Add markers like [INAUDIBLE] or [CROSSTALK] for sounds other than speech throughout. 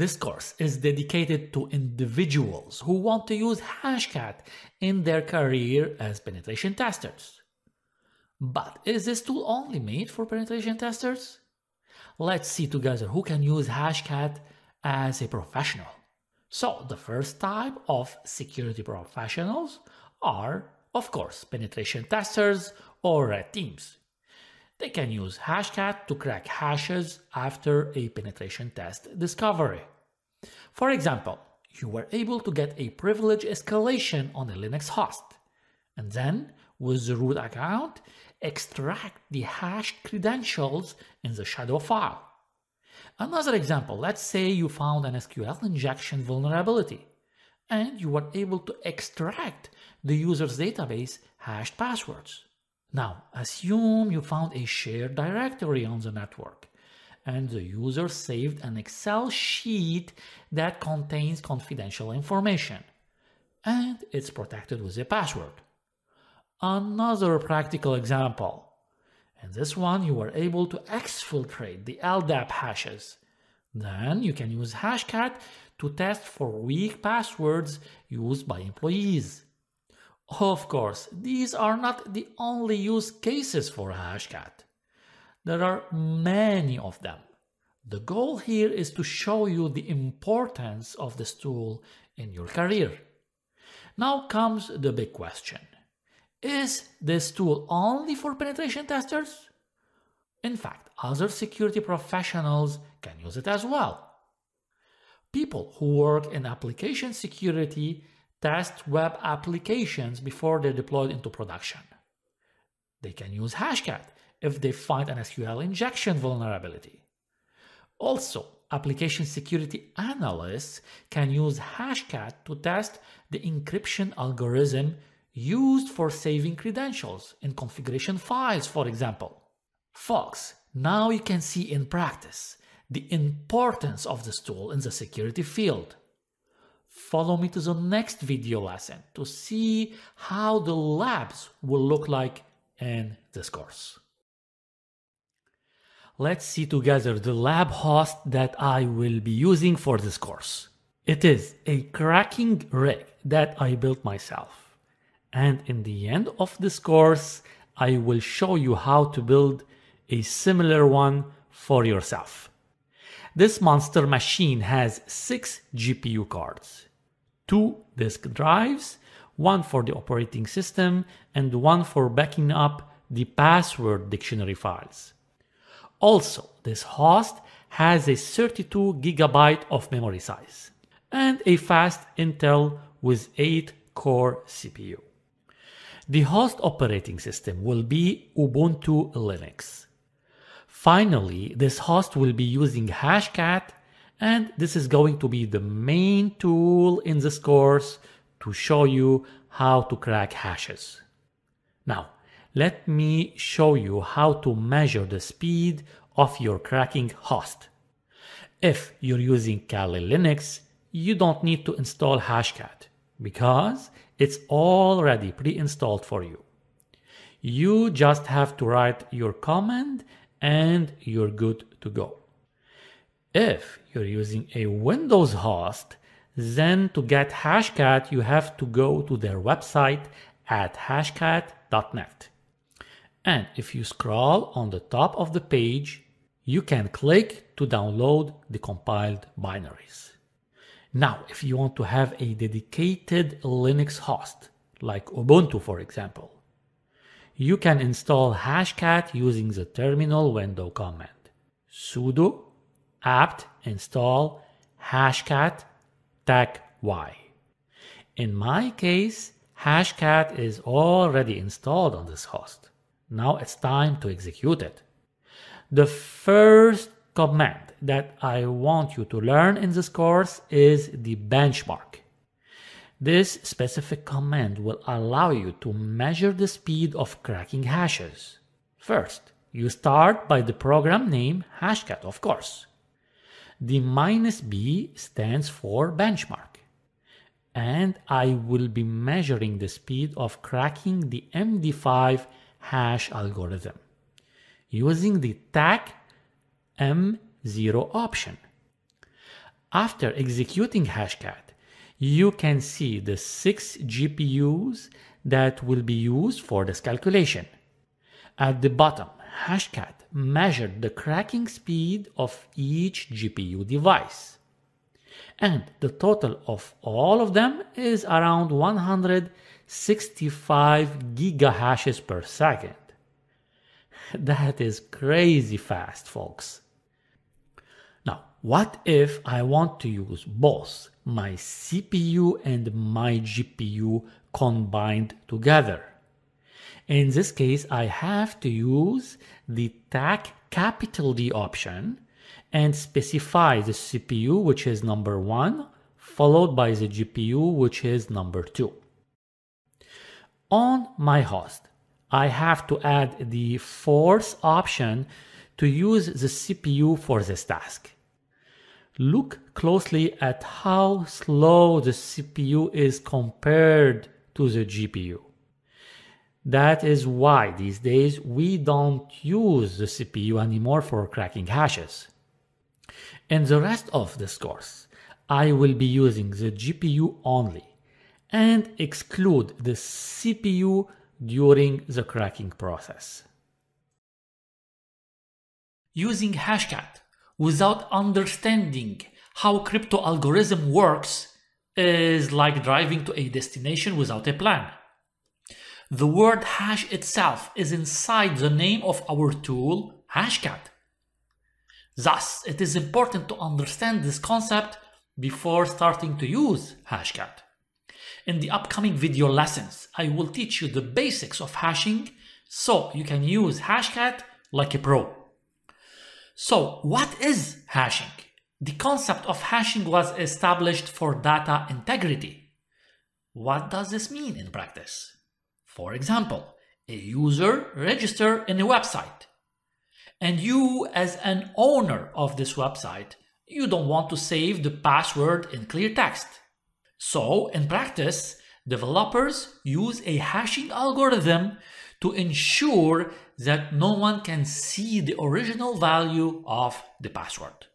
This course is dedicated to individuals who want to use Hashcat in their career as penetration testers. But is this tool only made for penetration testers? Let's see together who can use Hashcat as a professional. So the first type of security professionals are, of course, penetration testers or red teams. They can use Hashcat to crack hashes after a penetration test discovery. For example, you were able to get a privilege escalation on a Linux host, and then, with the root account, extract the hashed credentials in the shadow file. Another example, let's say you found an SQL injection vulnerability, and you were able to extract the user's database hashed passwords. Now, assume you found a shared directory on the network and the user saved an Excel sheet that contains confidential information and it's protected with a password. Another practical example. In this one, you were able to exfiltrate the LDAP hashes. Then you can use Hashcat to test for weak passwords used by employees. Of course, these are not the only use cases for Hashcat. There are many of them. The goal here is to show you the importance of this tool in your career. Now comes the big question. Is this tool only for penetration testers? In fact, other security professionals can use it as well. People who work in application security test web applications before they're deployed into production. They can use Hashcat if they find an SQL injection vulnerability. Also, application security analysts can use Hashcat to test the encryption algorithm used for saving credentials in configuration files, for example. Folks, now you can see in practice the importance of this tool in the security field follow me to the next video lesson to see how the labs will look like in this course. Let's see together the lab host that I will be using for this course. It is a cracking rig that I built myself. And in the end of this course, I will show you how to build a similar one for yourself. This monster machine has 6 GPU cards, 2 disk drives, one for the operating system and one for backing up the password dictionary files. Also, this host has a 32 gigabyte of memory size and a fast Intel with 8 core CPU. The host operating system will be Ubuntu Linux. Finally, this host will be using Hashcat and this is going to be the main tool in this course to show you how to crack hashes. Now, let me show you how to measure the speed of your cracking host. If you're using Kali Linux, you don't need to install Hashcat because it's already pre-installed for you. You just have to write your command and you're good to go. If you're using a Windows host, then to get Hashcat, you have to go to their website at hashcat.net. And if you scroll on the top of the page, you can click to download the compiled binaries. Now, if you want to have a dedicated Linux host, like Ubuntu for example, you can install Hashcat using the terminal window command sudo apt install hashcat y. In my case, hashcat is already installed on this host. Now it's time to execute it. The first command that I want you to learn in this course is the benchmark. This specific command will allow you to measure the speed of cracking hashes. First, you start by the program name hashcat, of course. The minus b stands for benchmark. And I will be measuring the speed of cracking the MD5 hash algorithm using the TAC M0 option. After executing Hashcat, you can see the six GPUs that will be used for this calculation. At the bottom, Hashcat measured the cracking speed of each GPU device. And the total of all of them is around 165 gigahashes per second. [LAUGHS] That is crazy fast, folks. Now, what if I want to use both my CPU and my GPU combined together? In this case, I have to use the TAC capital D option and specify the CPU, which is number one, followed by the GPU, which is number two. On my host, I have to add the fourth option to use the CPU for this task. Look closely at how slow the CPU is compared to the GPU. That is why these days we don't use the CPU anymore for cracking hashes. In the rest of this course, I will be using the GPU only and exclude the CPU during the cracking process. Using Hashcat without understanding how crypto algorithm works is like driving to a destination without a plan. The word hash itself is inside the name of our tool, Hashcat. Thus, it is important to understand this concept before starting to use Hashcat. In the upcoming video lessons, I will teach you the basics of hashing so you can use Hashcat like a pro. So, what is hashing? The concept of hashing was established for data integrity. What does this mean in practice? For example, a user register in a website. And you as an owner of this website, you don't want to save the password in clear text. So in practice, developers use a hashing algorithm to ensure that no one can see the original value of the password.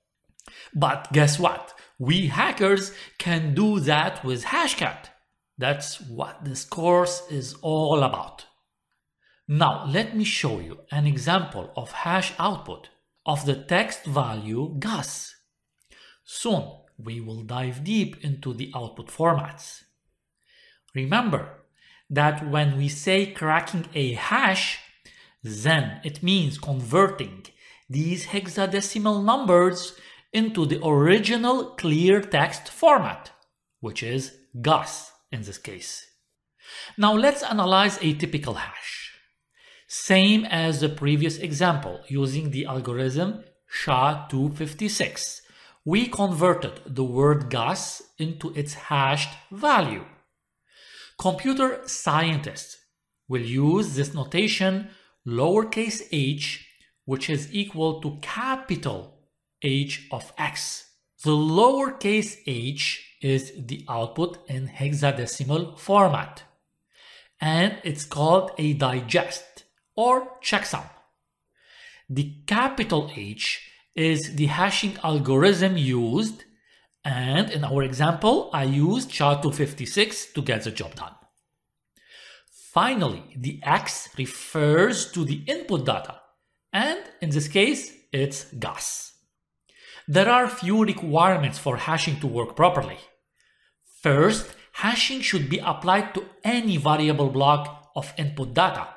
But guess what? We hackers can do that with Hashcat. That's what this course is all about. Now let me show you an example of hash output of the text value gas. Soon we will dive deep into the output formats. Remember that when we say cracking a hash, then it means converting these hexadecimal numbers into the original clear text format, which is Gus in this case. Now let's analyze a typical hash. Same as the previous example using the algorithm SHA-256. We converted the word gas into its hashed value. Computer scientists will use this notation lowercase h which is equal to capital H of x. The lowercase h is the output in hexadecimal format. And it's called a digest or checksum. The capital H is the hashing algorithm used and in our example I used SHA-256 to get the job done. Finally, the X refers to the input data and in this case it's Gus. There are few requirements for hashing to work properly. First, hashing should be applied to any variable block of input data.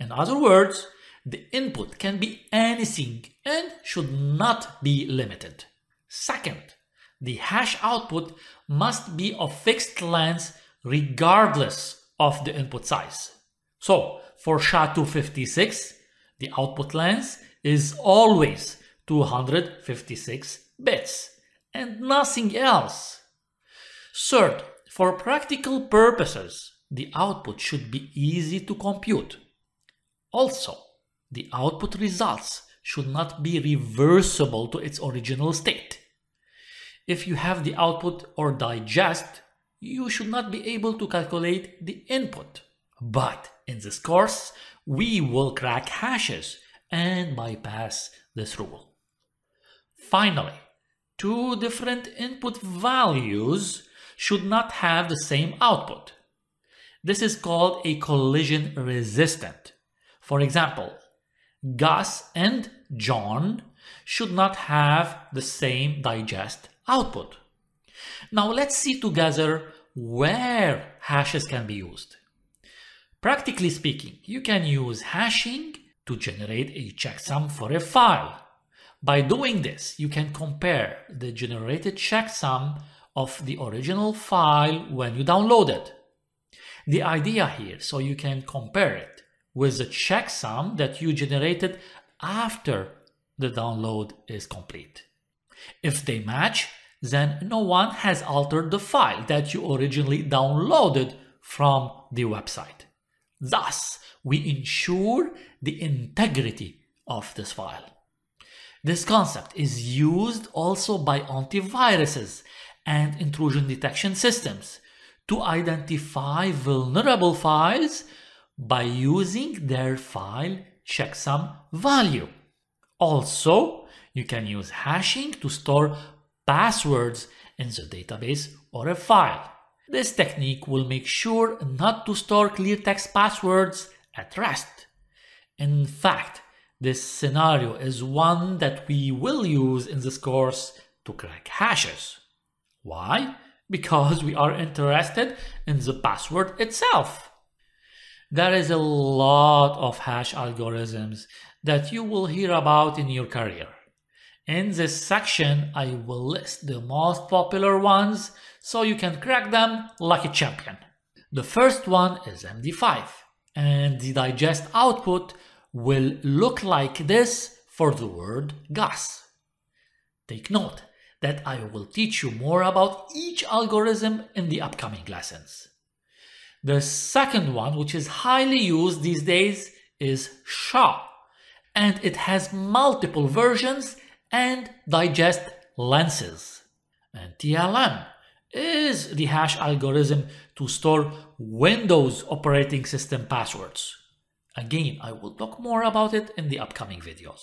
In other words, the input can be anything and should not be limited. Second, the hash output must be of fixed length regardless of the input size. So for SHA-256, the output length is always 256 bits and nothing else. Third, for practical purposes, the output should be easy to compute. Also, the output results should not be reversible to its original state. If you have the output or digest, you should not be able to calculate the input. But in this course, we will crack hashes and bypass this rule. Finally, two different input values should not have the same output. This is called a collision resistant. For example, Gus and John should not have the same digest output. Now let's see together where hashes can be used. Practically speaking, you can use hashing to generate a checksum for a file. By doing this, you can compare the generated checksum of the original file when you download it. The idea here, so you can compare it with the checksum that you generated after the download is complete. If they match, then no one has altered the file that you originally downloaded from the website. Thus, we ensure the integrity of this file. This concept is used also by antiviruses and intrusion detection systems to identify vulnerable files by using their file checksum value. Also, you can use hashing to store passwords in the database or a file. This technique will make sure not to store clear text passwords at rest. In fact, this scenario is one that we will use in this course to crack hashes. Why? Because we are interested in the password itself. There is a lot of hash algorithms that you will hear about in your career. In this section, I will list the most popular ones so you can crack them like a champion. The first one is MD5 and the digest output will look like this for the word gas. Take note that I will teach you more about each algorithm in the upcoming lessons. The second one, which is highly used these days, is SHA, and it has multiple versions and digest lenses. And TLM is the hash algorithm to store Windows operating system passwords. Again, I will talk more about it in the upcoming videos.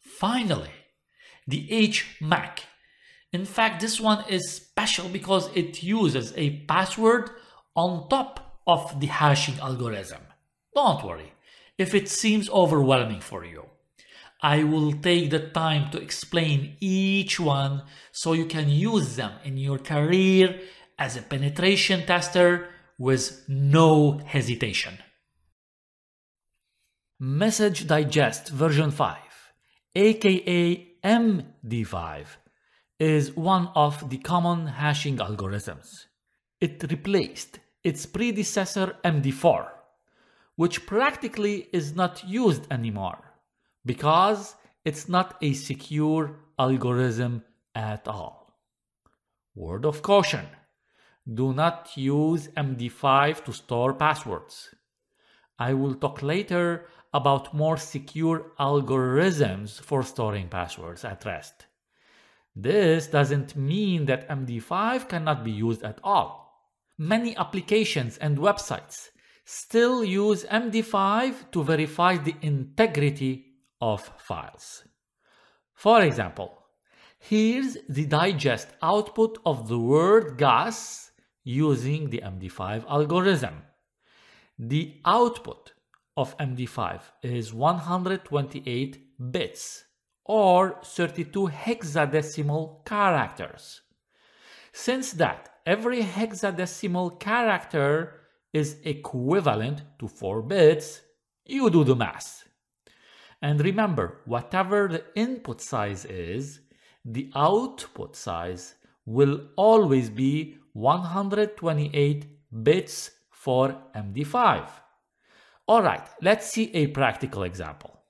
Finally, the HMAC. In fact, this one is special because it uses a password on top of the hashing algorithm. Don't worry if it seems overwhelming for you. I will take the time to explain each one so you can use them in your career as a penetration tester with no hesitation. Message Digest version 5, aka MD5, is one of the common hashing algorithms. It replaced its predecessor MD4, which practically is not used anymore because it's not a secure algorithm at all. Word of caution. Do not use MD5 to store passwords. I will talk later about more secure algorithms for storing passwords at rest. This doesn't mean that MD5 cannot be used at all. Many applications and websites still use MD5 to verify the integrity of files. For example, here's the digest output of the word gas using the MD5 algorithm. The output of MD5 is 128 bits or 32 hexadecimal characters. Since that every hexadecimal character is equivalent to 4 bits, you do the math. And remember, whatever the input size is, the output size will always be 128 bits for MD5. Alright, let's see a practical example.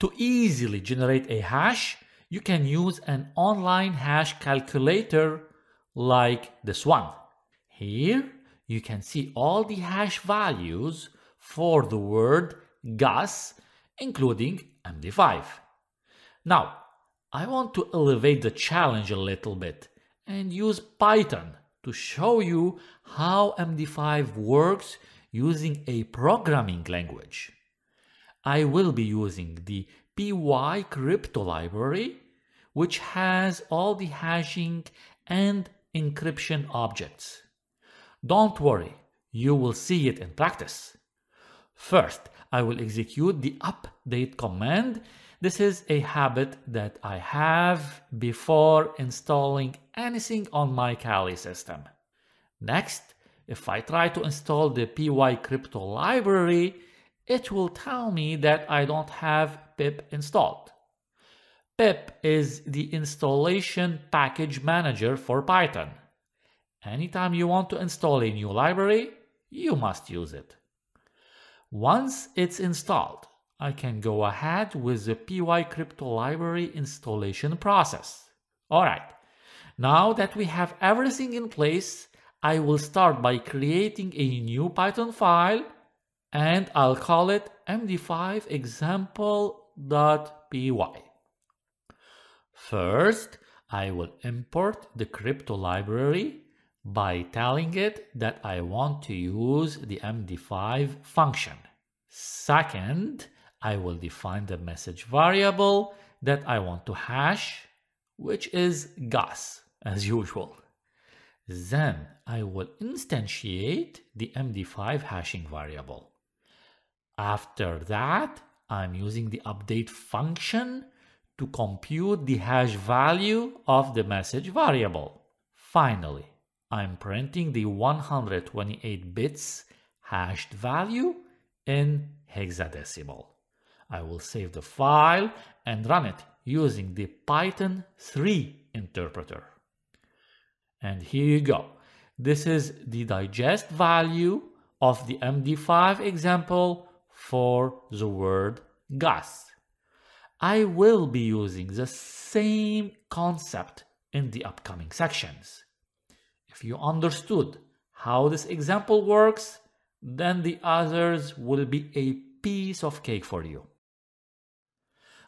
To easily generate a hash, you can use an online hash calculator like this one. Here, you can see all the hash values for the word gas including MD5. Now, I want to elevate the challenge a little bit and use Python to show you how MD5 works using a programming language. I will be using the PyCrypto library, which has all the hashing and encryption objects. Don't worry, you will see it in practice. First, I will execute the update command. This is a habit that I have before installing anything on my Kali system. Next, if I try to install the pycrypto library, it will tell me that I don't have pip installed. Pip is the installation package manager for Python. Anytime you want to install a new library, you must use it. Once it's installed, I can go ahead with the pycrypto library installation process. Alright, now that we have everything in place, I will start by creating a new Python file and I'll call it md5 example.py. First, I will import the crypto library by telling it that I want to use the MD5 function. Second, I will define the message variable that I want to hash, which is gas, as usual. Then I will instantiate the MD5 hashing variable. After that, I'm using the update function to compute the hash value of the message variable. Finally, I'm printing the 128 bits hashed value in hexadecimal. I will save the file and run it using the Python 3 interpreter. And here you go. This is the digest value of the MD5 example for the word gas. I will be using the same concept in the upcoming sections. If you understood how this example works, then the others will be a piece of cake for you.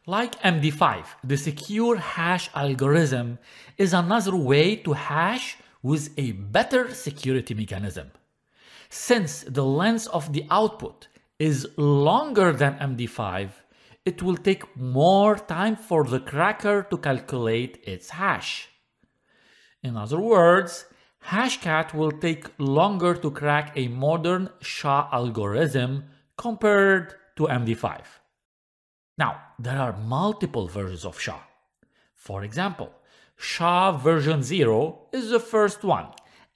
Like MD5, the secure hash algorithm is another way to hash with a better security mechanism. Since the length of the output is longer than MD5, it will take more time for the cracker to calculate its hash. In other words, Hashcat will take longer to crack a modern SHA algorithm compared to MD5. Now, there are multiple versions of SHA. For example, SHA version 0 is the first one,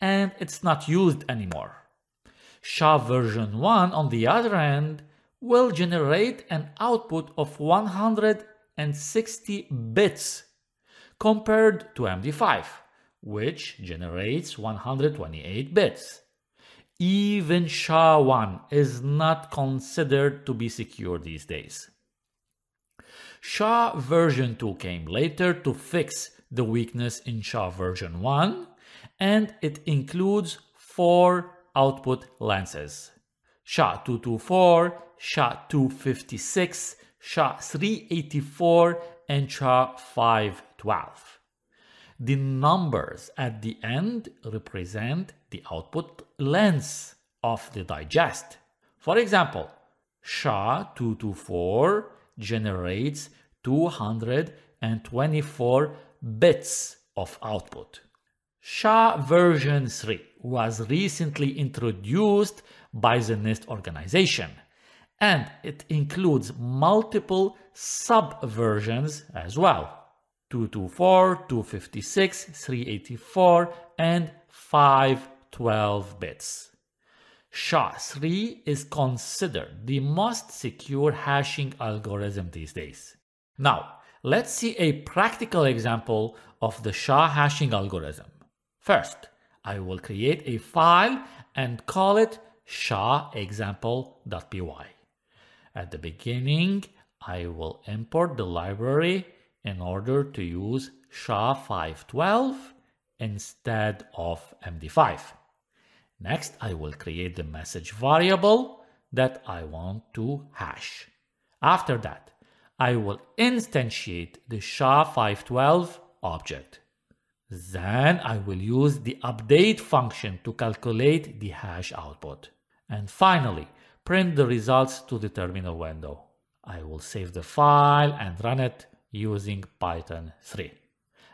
and it's not used anymore. SHA version 1, on the other hand, will generate an output of 160 bits compared to MD5, which generates 128 bits. Even SHA-1 is not considered to be secure these days. SHA version 2 came later to fix the weakness in SHA version 1 and it includes four output lenses. SHA-224, SHA-256, SHA-384 and SHA-512. The numbers at the end represent the output length of the digest. For example, SHA-224 generates 224 bits of output. SHA version 3 was recently introduced by the NIST organization and it includes multiple sub-versions as well. 224, 256, 384 and 512 bits. SHA-3 is considered the most secure hashing algorithm these days. Now, let's see a practical example of the SHA hashing algorithm. First, I will create a file and call it sha-example.py. At the beginning, I will import the library in order to use SHA-512 instead of MD5. Next, I will create the message variable that I want to hash. After that, I will instantiate the SHA-512 object. Then I will use the update function to calculate the hash output. And finally, print the results to the terminal window. I will save the file and run it using Python 3.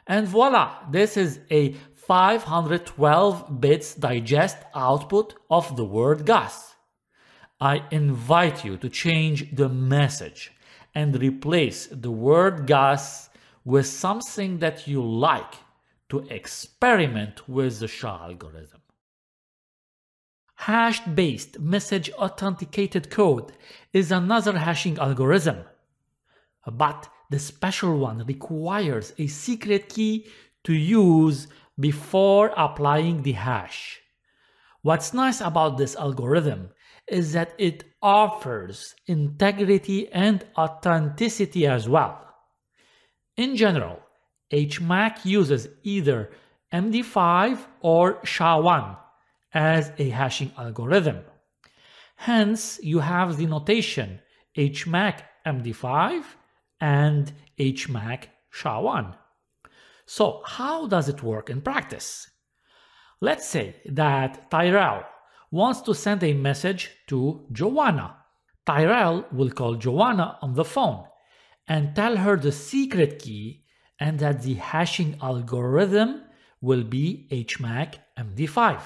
And voila, this is a 512 bits digest output of the word gas. I invite you to change the message and replace the word gas with something that you like to experiment with the SHA algorithm. Hash-based message authenticated code is another hashing algorithm. But the special one requires a secret key to use before applying the hash. What's nice about this algorithm is that it offers integrity and authenticity as well. In general, HMAC uses either MD5 or SHA-1 as a hashing algorithm. Hence, you have the notation HMAC MD5 and HMAC SHA-1. So how does it work in practice? Let's say that Tyrell wants to send a message to Joanna. Tyrell will call Joanna on the phone and tell her the secret key and that the hashing algorithm will be HMAC MD5.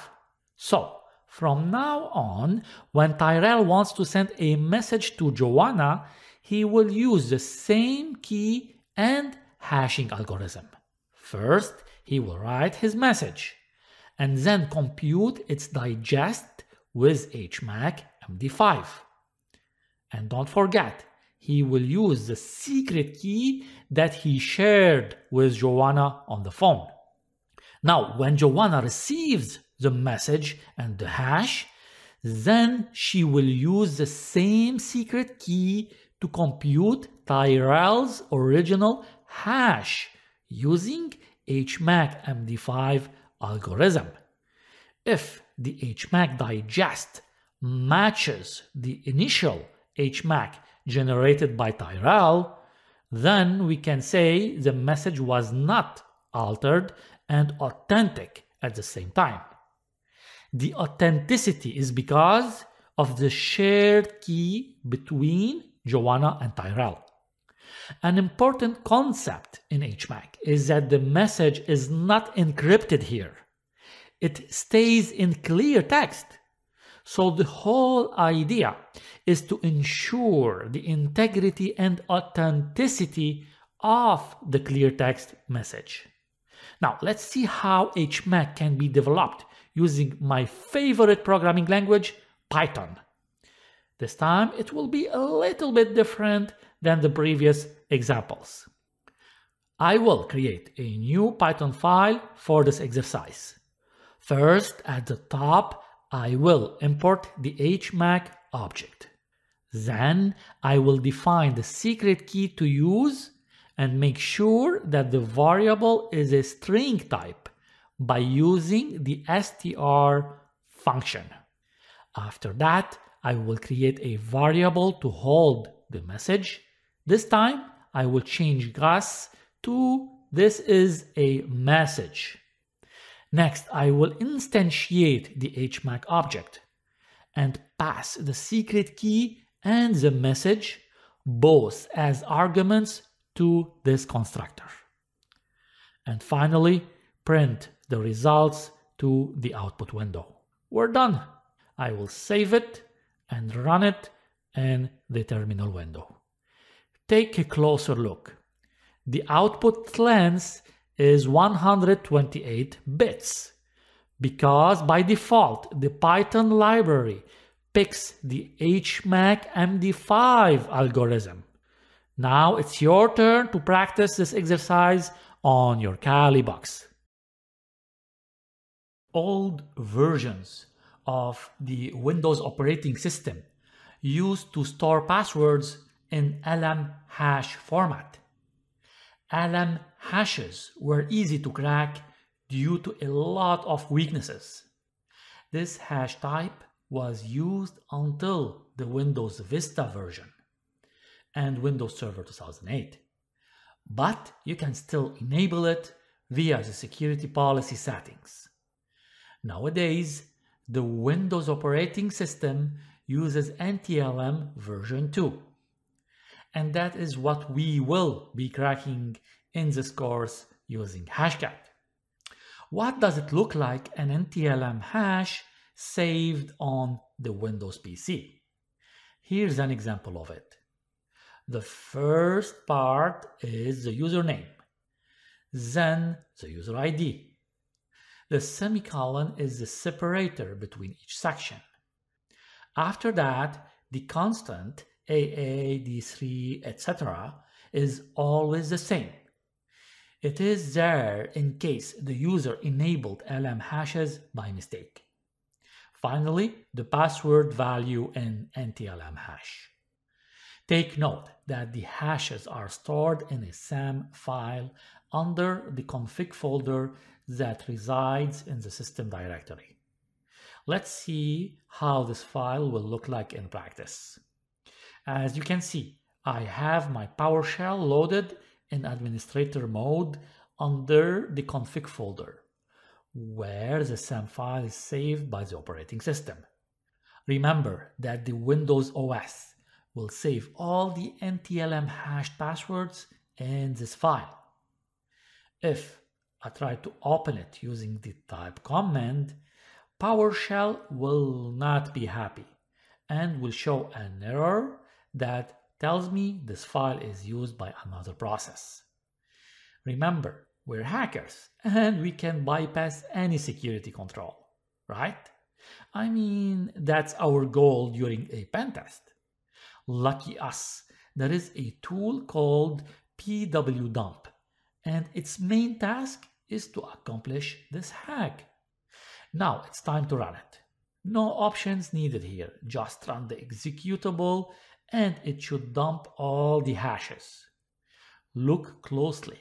So, from now on, when Tyrell wants to send a message to Joanna, he will use the same key and hashing algorithm. First, he will write his message and then compute its digest with HMAC MD5. And don't forget, he will use the secret key that he shared with Joanna on the phone. Now, when Joanna receives the message and the hash, then she will use the same secret key to compute Tyrell's original hash using HMAC MD5 algorithm. If the HMAC digest matches the initial HMAC generated by Tyrell, then we can say the message was not altered and authentic at the same time. The authenticity is because of the shared key between Joanna and Tyrell. An important concept in HMAC is that the message is not encrypted here. It stays in clear text. So the whole idea is to ensure the integrity and authenticity of the clear text message. Now let's see how HMAC can be developed using my favorite programming language, Python. This time it will be a little bit different than the previous examples. I will create a new Python file for this exercise. First, at the top, I will import the HMAC object. Then I will define the secret key to use and make sure that the variable is a string type by using the str function. After that, I will create a variable to hold the message. This time, I will change gas to this is a message. Next, I will instantiate the HMAC object and pass the secret key and the message both as arguments to this constructor. And finally, print the results to the output window. We're done. I will save it and run it in the terminal window. Take a closer look. The output length is 128 bits because by default the Python library picks the HMAC MD5 algorithm. Now it's your turn to practice this exercise on your Kali box. Old versions of the Windows operating system used to store passwords in LM hash format. LM hashes were easy to crack due to a lot of weaknesses. This hash type was used until the Windows Vista version and Windows Server 2008. But you can still enable it via the security policy settings. Nowadays, the Windows operating system uses NTLM version 2. And that is what we will be cracking in this course using hashcat. What does it look like an NTLM hash saved on the Windows PC? Here's an example of it. The first part is the username, then the user ID. The semicolon is the separator between each section. After that, the constant AA, D3, etc. is always the same. It is there in case the user enabled LM hashes by mistake. Finally, the password value in NTLM hash. Take note that the hashes are stored in a SAM file under the config folder that resides in the system directory. Let's see how this file will look like in practice. As you can see, I have my PowerShell loaded in administrator mode under the config folder, where the SAM file is saved by the operating system. Remember that the Windows OS will save all the NTLM hashed passwords in this file. If I try to open it using the type command, PowerShell will not be happy and will show an error that tells me this file is used by another process. Remember, we're hackers [LAUGHS] and we can bypass any security control, right? I mean, that's our goal during a pen test. Lucky us, there is a tool called pwdump and its main task is to accomplish this hack. Now it's time to run it. No options needed here, just run the executable and it should dump all the hashes. Look closely.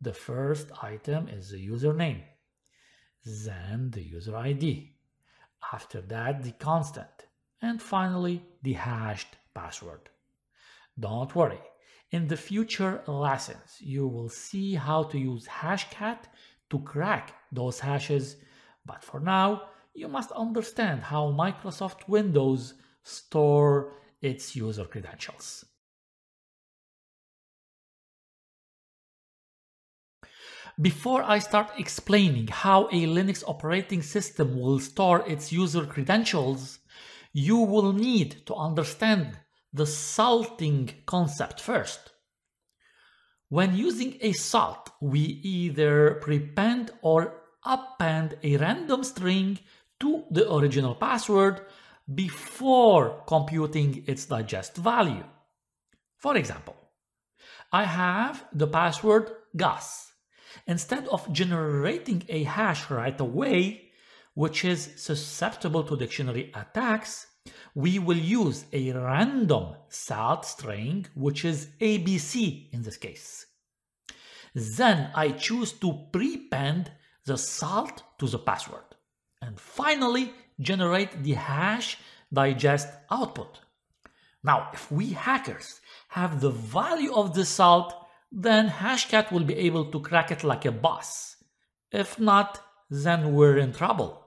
The first item is the username, then the user ID. After that, the constant, and finally, the hashed password. Don't worry, in the future lessons, you will see how to use Hashcat to crack those hashes, but for now, you must understand how Microsoft Windows store its user credentials. Before I start explaining how a Linux operating system will store its user credentials, you will need to understand the salting concept first. When using a salt, we either prepend or append a random string to the original password before computing its digest value. For example, I have the password gas. Instead of generating a hash right away, which is susceptible to dictionary attacks, we will use a random salt string, which is ABC in this case. Then I choose to prepend the salt to the password. And finally, generate the hash digest output. Now, if we hackers have the value of the salt, then Hashcat will be able to crack it like a boss. If not, then we're in trouble.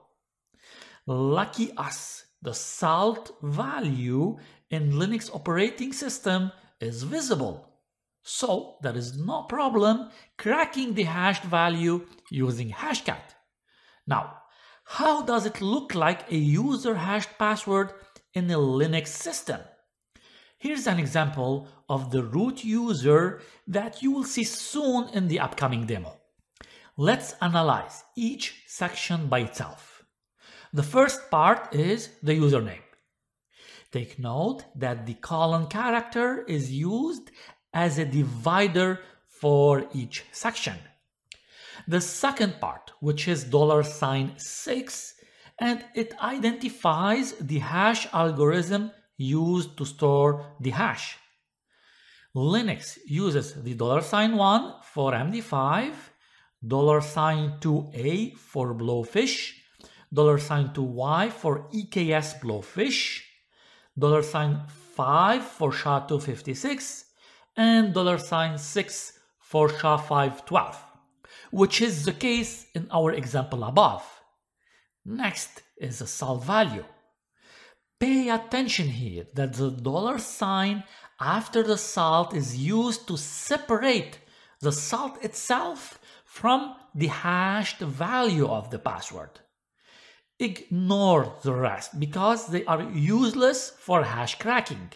Lucky us, the salt value in Linux operating system is visible. So there is no problem cracking the hashed value using Hashcat. Now, how does it look like a user hashed password in a Linux system? Here's an example of the root user that you will see soon in the upcoming demo. Let's analyze each section by itself. The first part is the username. Take note that the colon character is used as a divider for each section. The second part, which is dollar sign $6, and it identifies the hash algorithm used to store the hash. Linux uses the dollar sign $1 for MD5, dollar sign $2A for Blowfish, dollar sign $2Y for EKS Blowfish, dollar sign 5 for SHA-256, and dollar sign 6 for SHA-512 which is the case in our example above. Next is the salt value. Pay attention here that the dollar sign after the salt is used to separate the salt itself from the hashed value of the password. Ignore the rest because they are useless for hash cracking.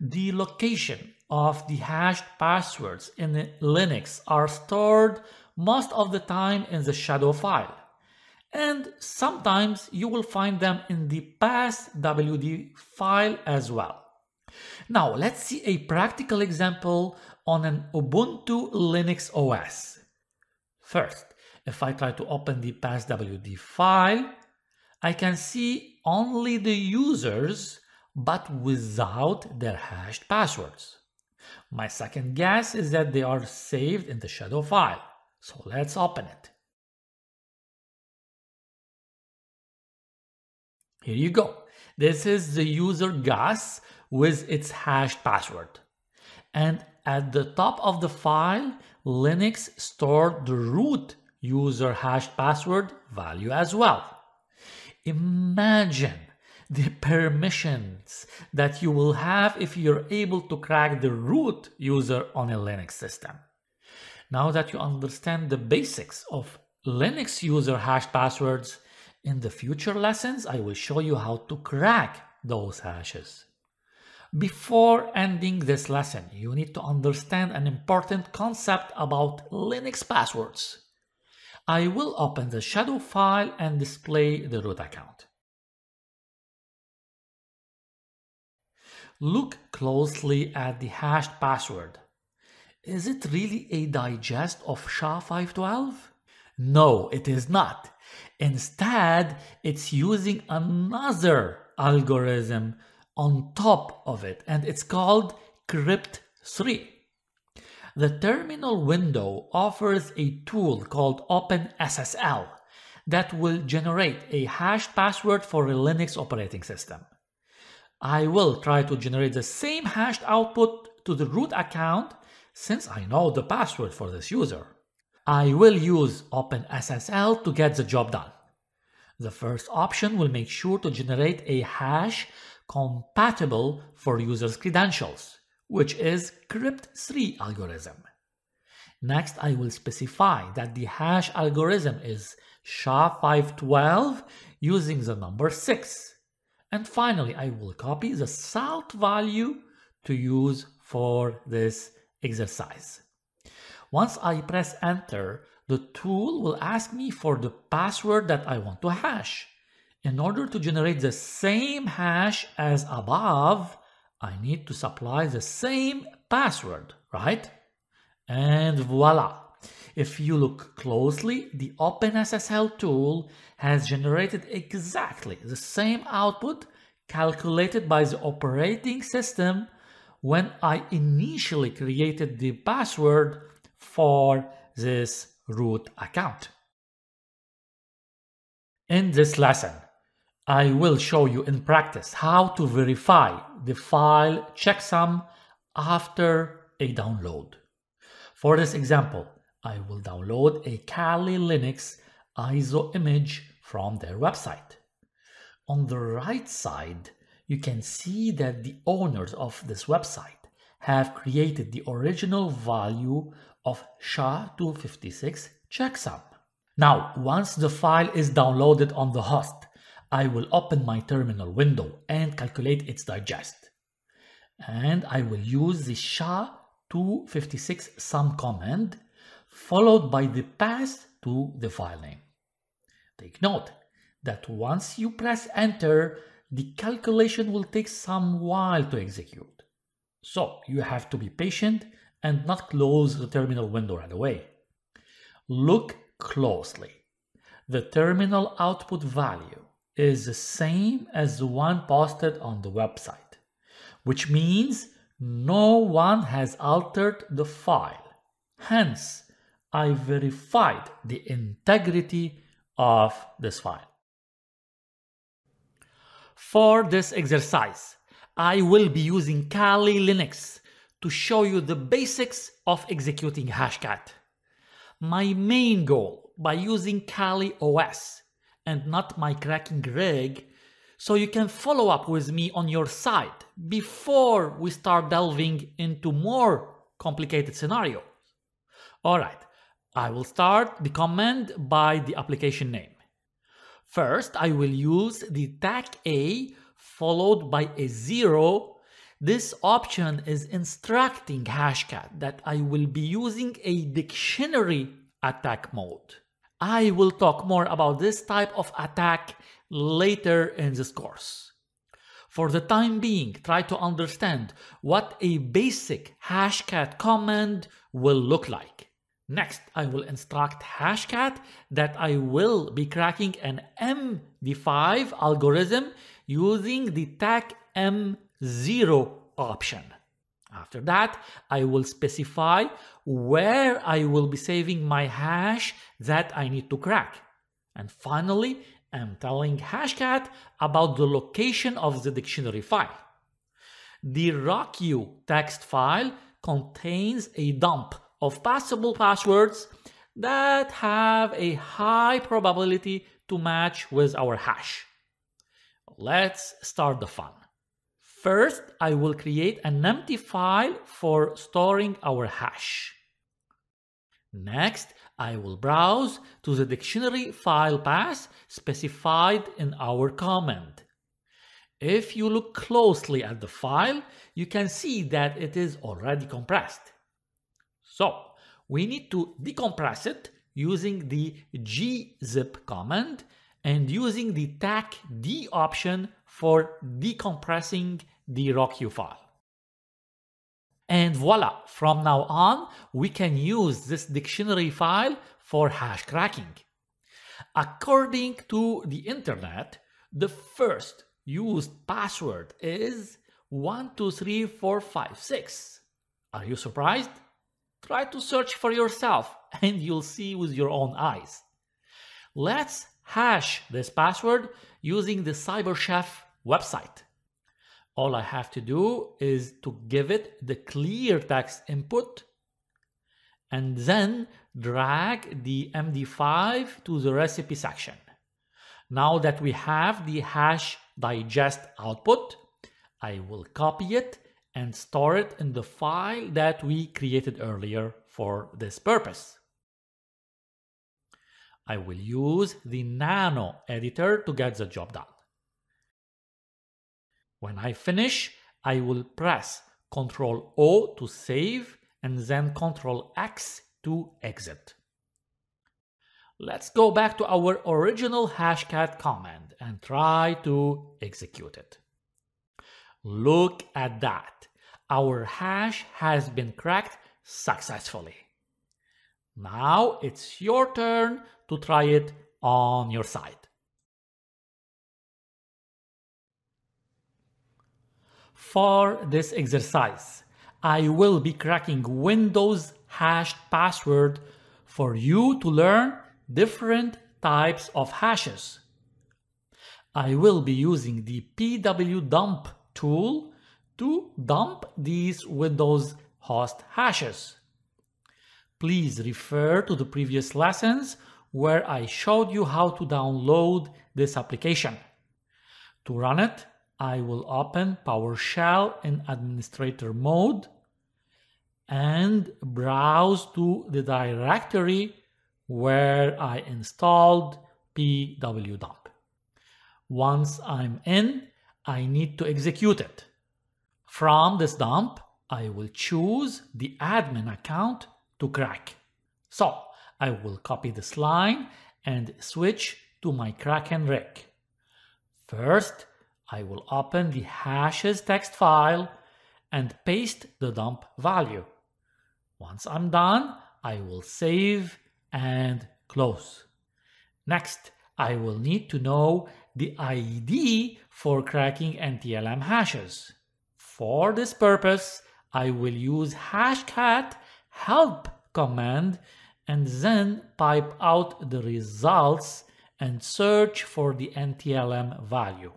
The location of the hashed passwords in Linux are stored most of the time in the shadow file. And sometimes you will find them in the passwd file as well. Now let's see a practical example on an Ubuntu Linux OS. First, if I try to open the passwd file, I can see only the users but without their hashed passwords. My second guess is that they are saved in the shadow file. So let's open it. Here you go. This is the user Gus with its hashed password. And at the top of the file, Linux stored the root user hashed password value as well. Imagine the permissions that you will have if you're able to crack the root user on a Linux system. Now that you understand the basics of Linux user hash passwords, in the future lessons I will show you how to crack those hashes. Before ending this lesson, you need to understand an important concept about Linux passwords. I will open the shadow file and display the root account. Look closely at the hashed password. Is it really a digest of SHA-512? No, it is not. Instead, it's using another algorithm on top of it, and it's called Crypt3. The terminal window offers a tool called OpenSSL that will generate a hashed password for a Linux operating system. I will try to generate the same hashed output to the root account since I know the password for this user. I will use OpenSSL to get the job done. The first option will make sure to generate a hash compatible for users' credentials, which is Crypt3 algorithm. Next, I will specify that the hash algorithm is SHA-512 using the number 6. And finally, I will copy the salt value to use for this exercise. Once I press enter, the tool will ask me for the password that I want to hash. In order to generate the same hash as above, I need to supply the same password, right? And voila! If you look closely, the OpenSSL tool has generated exactly the same output calculated by the operating system when I initially created the password for this root account. In this lesson, I will show you in practice how to verify the file checksum after a download. For this example, I will download a Kali Linux ISO image from their website. On the right side, you can see that the owners of this website have created the original value of SHA-256 checksum. Now, once the file is downloaded on the host, I will open my terminal window and calculate its digest. And I will use the SHA-256 sum command followed by the path to the file name. Take note that once you press enter, the calculation will take some while to execute. So you have to be patient and not close the terminal window right away. Look closely. The terminal output value is the same as the one posted on the website, which means no one has altered the file. Hence, I verified the integrity of this file. For this exercise, I will be using Kali Linux to show you the basics of executing Hashcat. My main goal by using Kali OS and not my cracking rig so you can follow up with me on your side before we start delving into more complicated scenarios. All right, I will start the command by the application name. First, I will use the tag A followed by a zero. This option is instructing Hashcat that I will be using a dictionary attack mode. I will talk more about this type of attack later in this course. For the time being, try to understand what a basic hashcat command will look like. Next, I will instruct hashcat that I will be cracking an MD5 algorithm using the tag M0 option. After that, I will specify where I will be saving my hash that I need to crack. And finally, I'm telling Hashcat about the location of the dictionary file. The RockU text file contains a dump of possible passwords that have a high probability to match with our hash. Let's start the fun. First, I will create an empty file for storing our hash. Next, I will browse to the dictionary file path specified in our command. If you look closely at the file, you can see that it is already compressed. So, we need to decompress it using the gzip command and using the tag D option for decompressing the RockU file. And voila, from now on, we can use this dictionary file for hash cracking. According to the internet, the first used password is 123456. Are you surprised? Try to search for yourself and you'll see with your own eyes. Let's hash this password using the CyberChef website. All I have to do is to give it the clear text input and then drag the MD5 to the recipe section. Now that we have the hash digest output, I will copy it and store it in the file that we created earlier for this purpose. I will use the Nano editor to get the job done. When I finish, I will press Ctrl O to save and then Ctrl X to exit. Let's go back to our original hashcat command and try to execute it. Look at that. Our hash has been cracked successfully. Now it's your turn to try it on your side. For this exercise, I will be cracking Windows hashed password for you to learn different types of hashes. I will be using the pwdump tool to dump these Windows host hashes. Please refer to the previous lessons where I showed you how to download this application. To run it, I will open PowerShell in administrator mode and browse to the directory where I installed pwdump. Once I'm in, I need to execute it. From this dump, I will choose the admin account to crack. So I will copy this line and switch to my Kraken rig. First, I will open the hashes text file and paste the dump value. Once I'm done, I will save and close. Next, I will need to know the ID for cracking NTLM hashes. For this purpose, I will use hashcat help command and then pipe out the results and search for the NTLM value.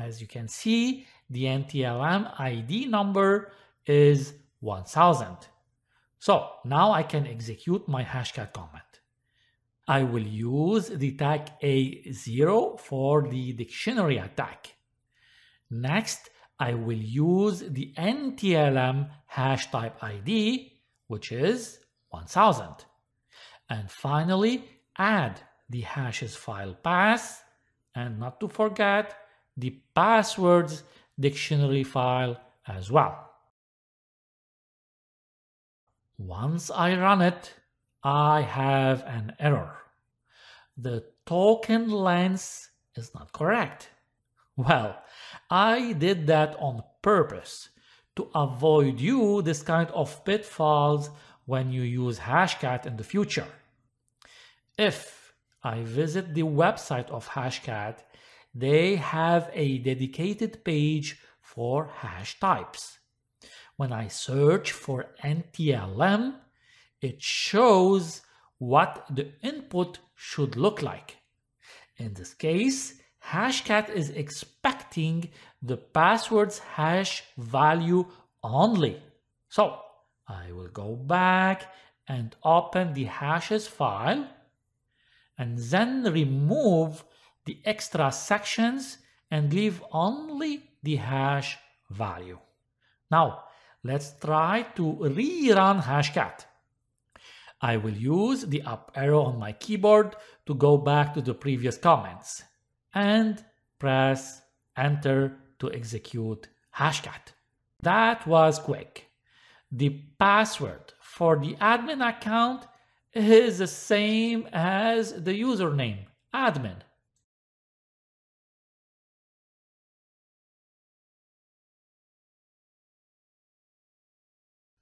As you can see, the NTLM ID number is 1000. So now I can execute my hashcat command. I will use the tag A0 for the dictionary attack. Next, I will use the NTLM hash type ID, which is 1000. And finally, add the hashes file path and not to forget the passwords dictionary file as well. Once I run it, I have an error. The token length is not correct. Well, I did that on purpose to avoid you this kind of pitfalls when you use Hashcat in the future. If I visit the website of Hashcat, they have a dedicated page for hash types. When I search for NTLM, it shows what the input should look like. In this case, Hashcat is expecting the password's hash value only. So I will go back and open the hashes file and then remove the extra sections and leave only the hash value. Now, let's try to rerun Hashcat. I will use the up arrow on my keyboard to go back to the previous comments and press enter to execute Hashcat. That was quick. The password for the admin account is the same as the username, admin.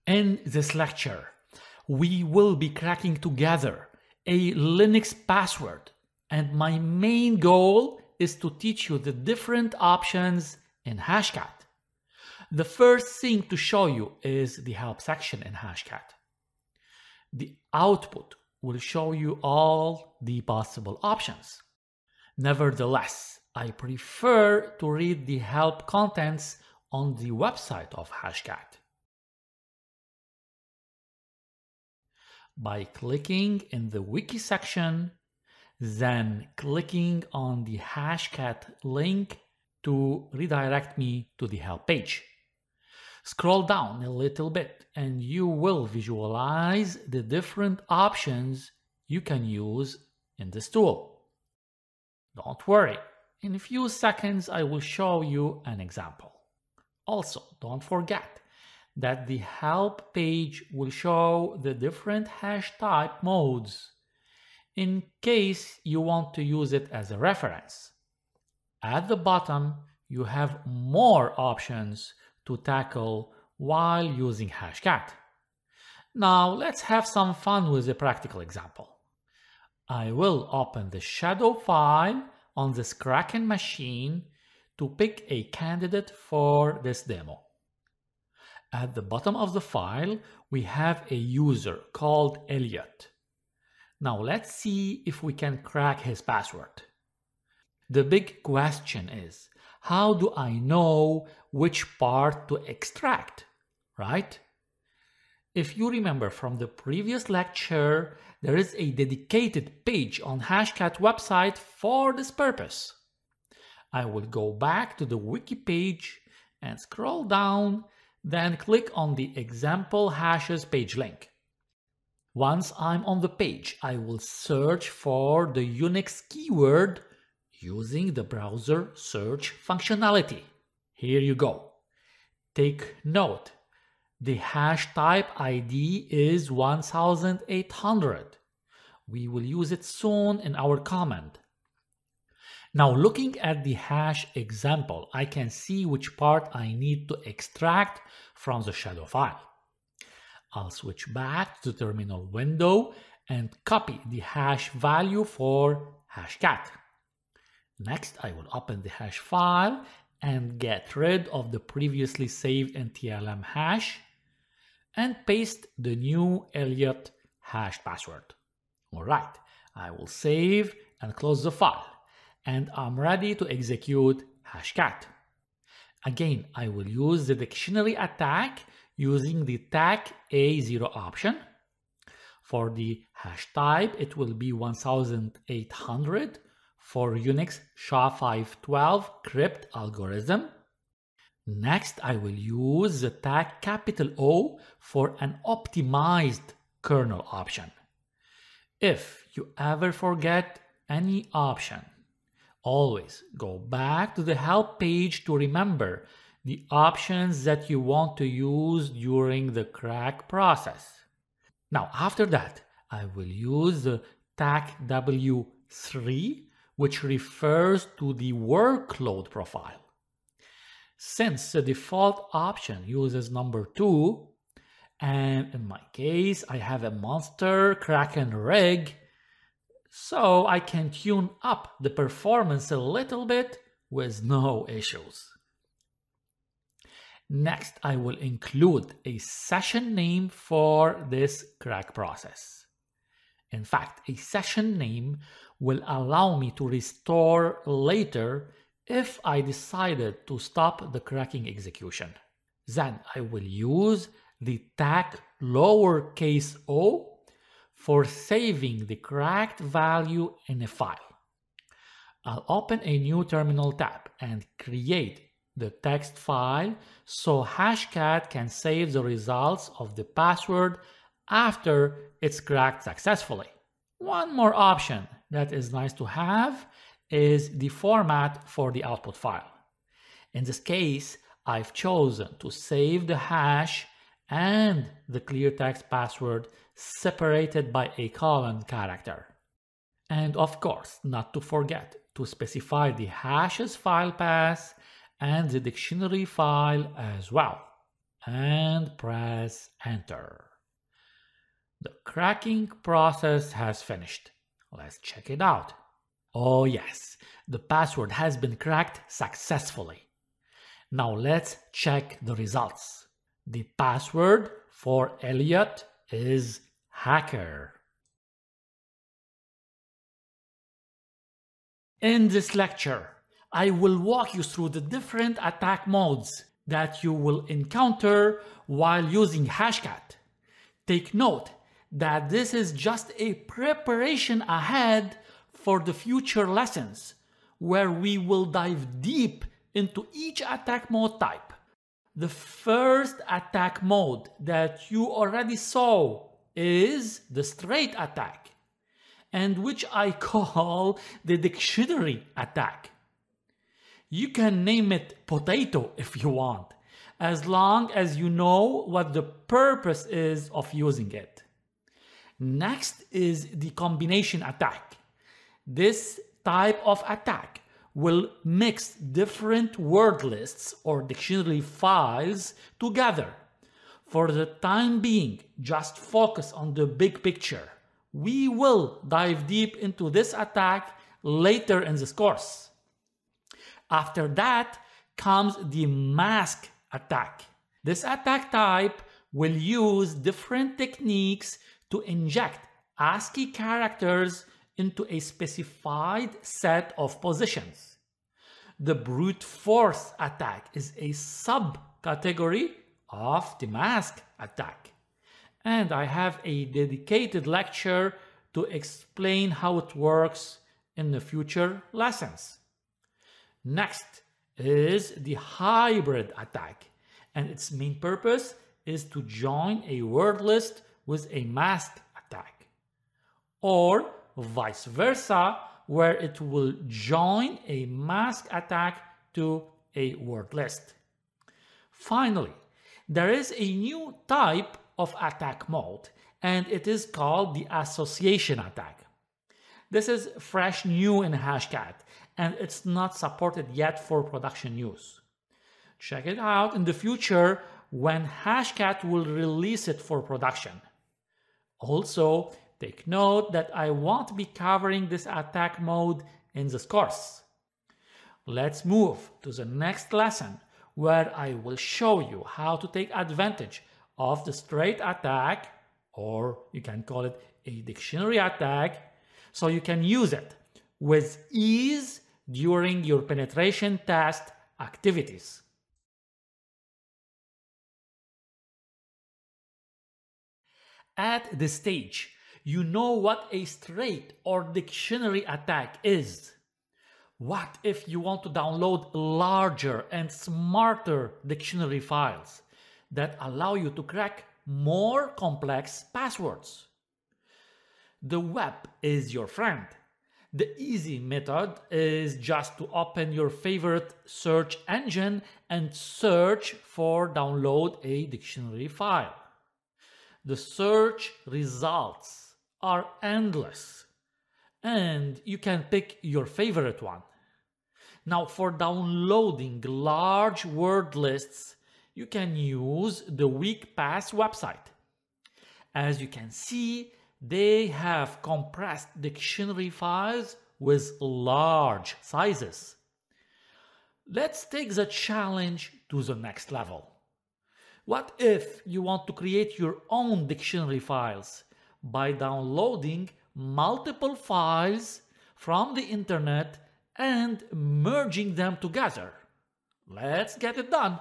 In this lecture, we will be cracking together a Linux password and my main goal is to teach you the different options in Hashcat. The first thing to show you is the help section in Hashcat. The output will show you all the possible options. Nevertheless, I prefer to read the help contents on the website of Hashcat. By clicking in the wiki section, then clicking on the Hashcat link to redirect me to the help page. Scroll down a little bit and you will visualize the different options you can use in this tool. Don't worry, in a few seconds I will show you an example. Also, don't forget that the help page will show the different hash type modes in case you want to use it as a reference. At the bottom, you have more options to tackle while using Hashcat. Now let's have some fun with a practical example. I will open the shadow file on this Kraken machine to pick a candidate for this demo. At the bottom of the file, we have a user called Elliot. Now let's see if we can crack his password. The big question is, how do I know which part to extract, right? If you remember from the previous lecture, there is a dedicated page on Hashcat website for this purpose. I will go back to the wiki page and scroll down, then click on the example hashes page link. Once I'm on the page, I will search for the Unix keyword using the browser search functionality. Here you go. Take note, the hash type ID is 1800. We will use it soon in our command. Now looking at the hash example, I can see which part I need to extract from the shadow file. I'll switch back to the terminal window and copy the hash value for hashcat. Next, I will open the hash file and get rid of the previously saved NTLM hash and paste the new Elliot hash password. All right, I will save and close the file and I'm ready to execute hashcat. Again, I will use the dictionary attack using the tag A0 option. For the hash type, it will be 1800 for Unix SHA-512 crypt algorithm. Next, I will use the tag capital O for an optimized kernel option. If you ever forget any option, always go back to the help page to remember the options that you want to use during the crack process. Now, after that, I will use the TAC W3, which refers to the workload profile. Since the default option uses number 2, and in my case, I have a monster Kraken rig, so I can tune up the performance a little bit with no issues. Next, I will include a session name for this crack process. In fact, a session name will allow me to restore later if I decided to stop the cracking execution. Then I will use the tag lowercase o for saving the cracked value in a file. I'll open a new terminal tab and create the text file so Hashcat can save the results of the password after it's cracked successfully. One more option that is nice to have is the format for the output file. In this case, I've chosen to save the hash and the clear text password separated by a colon character. And of course, not to forget to specify the hashes file path and the dictionary file as well. And press enter. The cracking process has finished. Let's check it out. Oh yes, the password has been cracked successfully. Now let's check the results. The password for Elliot is hacker. In this lecture, I will walk you through the different attack modes that you will encounter while using Hashcat. Take note that this is just a preparation ahead for the future lessons where we will dive deep into each attack mode type. The first attack mode that you already saw is the straight attack and which I call the dictionary attack. You can name it potato if you want, as long as you know what the purpose is of using it. Next is the combination attack. This type of attack will mix different word lists or dictionary files together. For the time being, just focus on the big picture. We will dive deep into this attack later in this course. After that comes the mask attack. This attack type will use different techniques to inject ASCII characters into a specified set of positions. The brute force attack is a subcategory of the mask attack. And I have a dedicated lecture to explain how it works in the future lessons. Next is the hybrid attack, and its main purpose is to join a word list with a masked attack, or vice versa, where it will join a mask attack to a word list. Finally, there is a new type of attack mode, and it is called the association attack. This is fresh new in Hashcat, and it's not supported yet for production use. Check it out in the future when Hashcat will release it for production. Also, take note that I won't be covering this attack mode in this course. Let's move to the next lesson where I will show you how to take advantage of the straight attack, or you can call it a dictionary attack, so you can use it with ease during your penetration test activities. At this stage, you know what a straight or dictionary attack is. What if you want to download larger and smarter dictionary files that allow you to crack more complex passwords? the web is your friend. The easy method is just to open your favorite search engine and search for download a dictionary file. The search results are endless and you can pick your favorite one. Now for downloading large word lists, you can use the WeakPass website. As you can see, they have compressed dictionary files with large sizes. Let's take the challenge to the next level. What if you want to create your own dictionary files by downloading multiple files from the internet and merging them together? Let's get it done.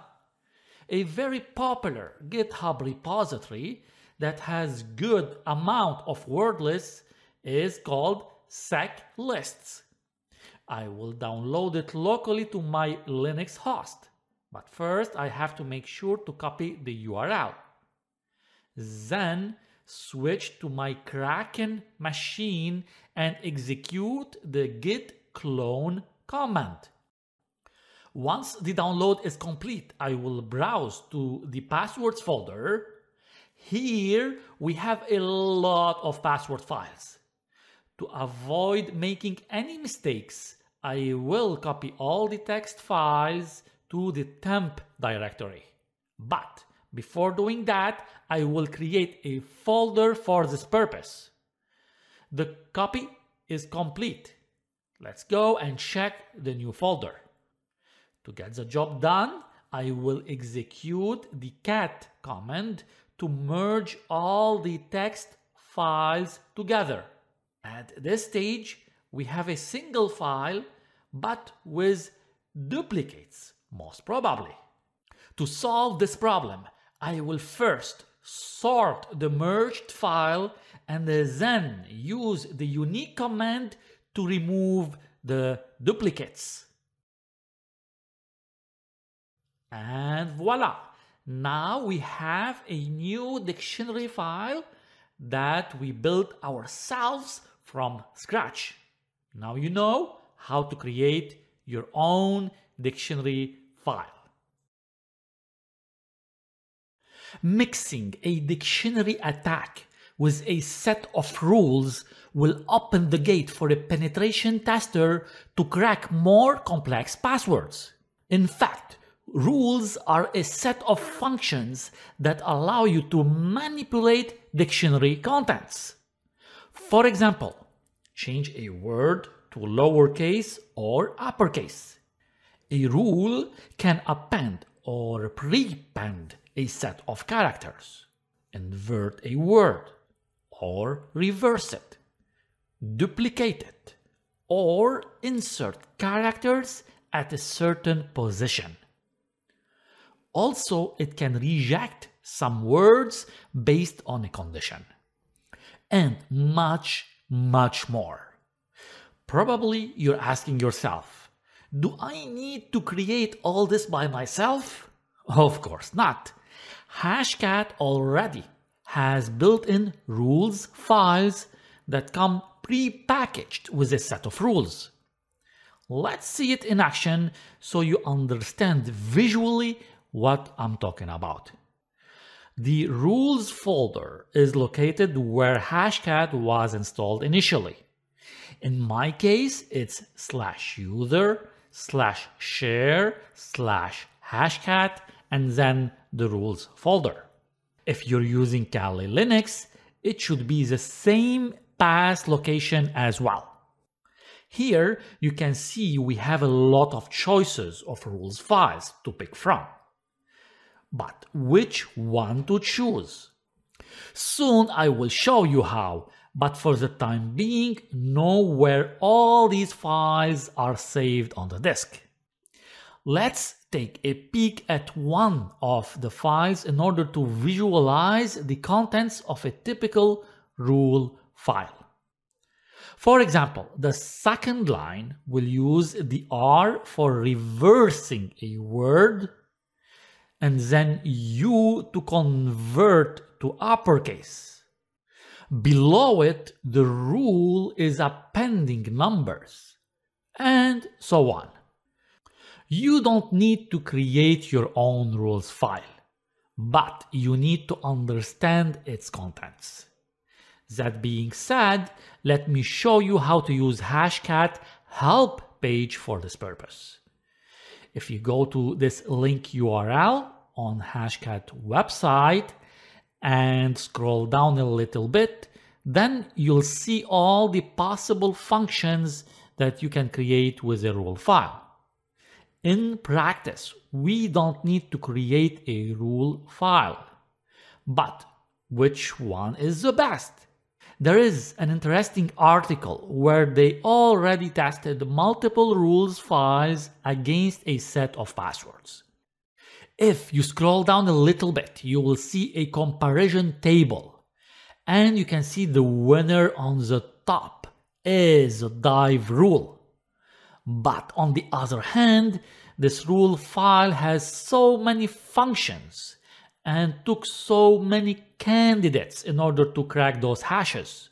A very popular GitHub repository that has good amount of word lists is called SecLists. I will download it locally to my Linux host. But first I have to make sure to copy the URL. Then switch to my Kraken machine and execute the git clone command. Once the download is complete, I will browse to the passwords folder here we have a lot of password files. To avoid making any mistakes, I will copy all the text files to the temp directory. But before doing that, I will create a folder for this purpose. The copy is complete. Let's go and check the new folder. To get the job done, I will execute the cat command to merge all the text files together. At this stage, we have a single file, but with duplicates, most probably. To solve this problem, I will first sort the merged file and then use the unique command to remove the duplicates. And voila! Now we have a new dictionary file that we built ourselves from scratch. Now you know how to create your own dictionary file. Mixing a dictionary attack with a set of rules will open the gate for a penetration tester to crack more complex passwords. In fact, Rules are a set of functions that allow you to manipulate dictionary contents. For example, change a word to lowercase or uppercase. A rule can append or prepend a set of characters, invert a word, or reverse it, duplicate it, or insert characters at a certain position. Also, it can reject some words based on a condition. And much, much more. Probably you're asking yourself, do I need to create all this by myself? Of course not. Hashcat already has built-in rules files that come pre-packaged with a set of rules. Let's see it in action so you understand visually what I'm talking about. The rules folder is located where Hashcat was installed initially. In my case, it's slash user slash share slash hashcat and then the rules folder. If you're using Kali Linux, it should be the same path location as well. Here you can see we have a lot of choices of rules files to pick from. But which one to choose? Soon I will show you how, but for the time being, know where all these files are saved on the disk. Let's take a peek at one of the files in order to visualize the contents of a typical rule file. For example, the second line will use the R for reversing a word and then U to convert to uppercase. Below it, the rule is appending numbers, and so on. You don't need to create your own rules file, but you need to understand its contents. That being said, let me show you how to use Hashcat help page for this purpose. If you go to this link URL on Hashcat website and scroll down a little bit, then you'll see all the possible functions that you can create with a rule file. In practice, we don't need to create a rule file. But which one is the best? There is an interesting article where they already tested multiple rules files against a set of passwords. If you scroll down a little bit, you will see a comparison table and you can see the winner on the top is dive rule. But on the other hand, this rule file has so many functions and took so many candidates in order to crack those hashes.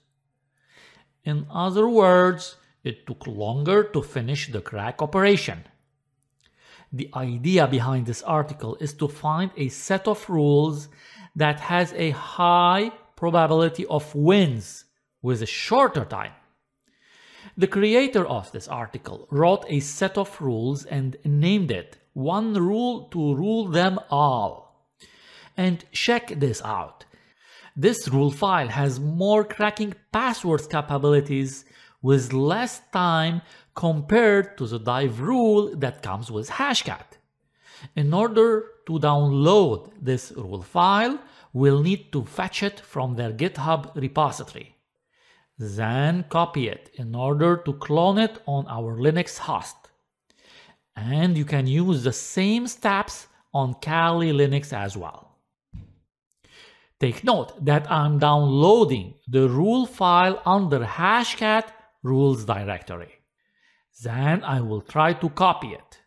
In other words, it took longer to finish the crack operation. The idea behind this article is to find a set of rules that has a high probability of wins with a shorter time. The creator of this article wrote a set of rules and named it One Rule to Rule Them All. And check this out. This rule file has more cracking passwords capabilities with less time compared to the dive rule that comes with Hashcat. In order to download this rule file, we'll need to fetch it from their GitHub repository. Then copy it in order to clone it on our Linux host. And you can use the same steps on Kali Linux as well. Take note that I'm downloading the rule file under hashcat rules directory. Then I will try to copy it.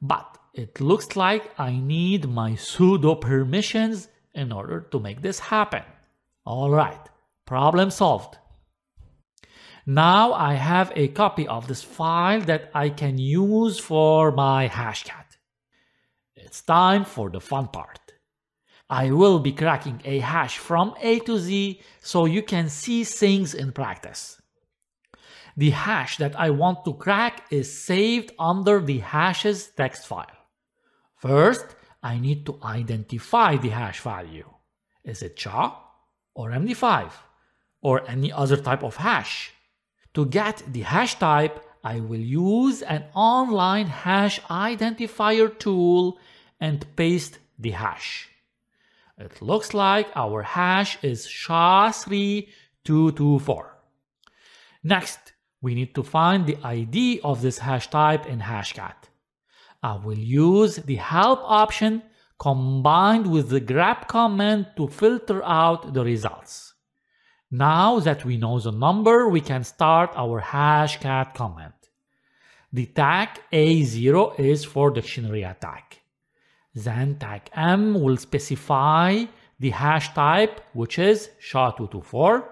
But it looks like I need my sudo permissions in order to make this happen. Alright, problem solved. Now I have a copy of this file that I can use for my hashcat. It's time for the fun part. I will be cracking a hash from A to Z so you can see things in practice. The hash that I want to crack is saved under the hashes text file. First, I need to identify the hash value. Is it SHA or MD5 or any other type of hash? To get the hash type, I will use an online hash identifier tool and paste the hash. It looks like our hash is SHA-3224. Next, we need to find the ID of this hash type in Hashcat. I will use the help option combined with the grep command to filter out the results. Now that we know the number, we can start our hashcat command. The tag A0 is for dictionary attack. Then tag M will specify the hash type, which is SHA-224.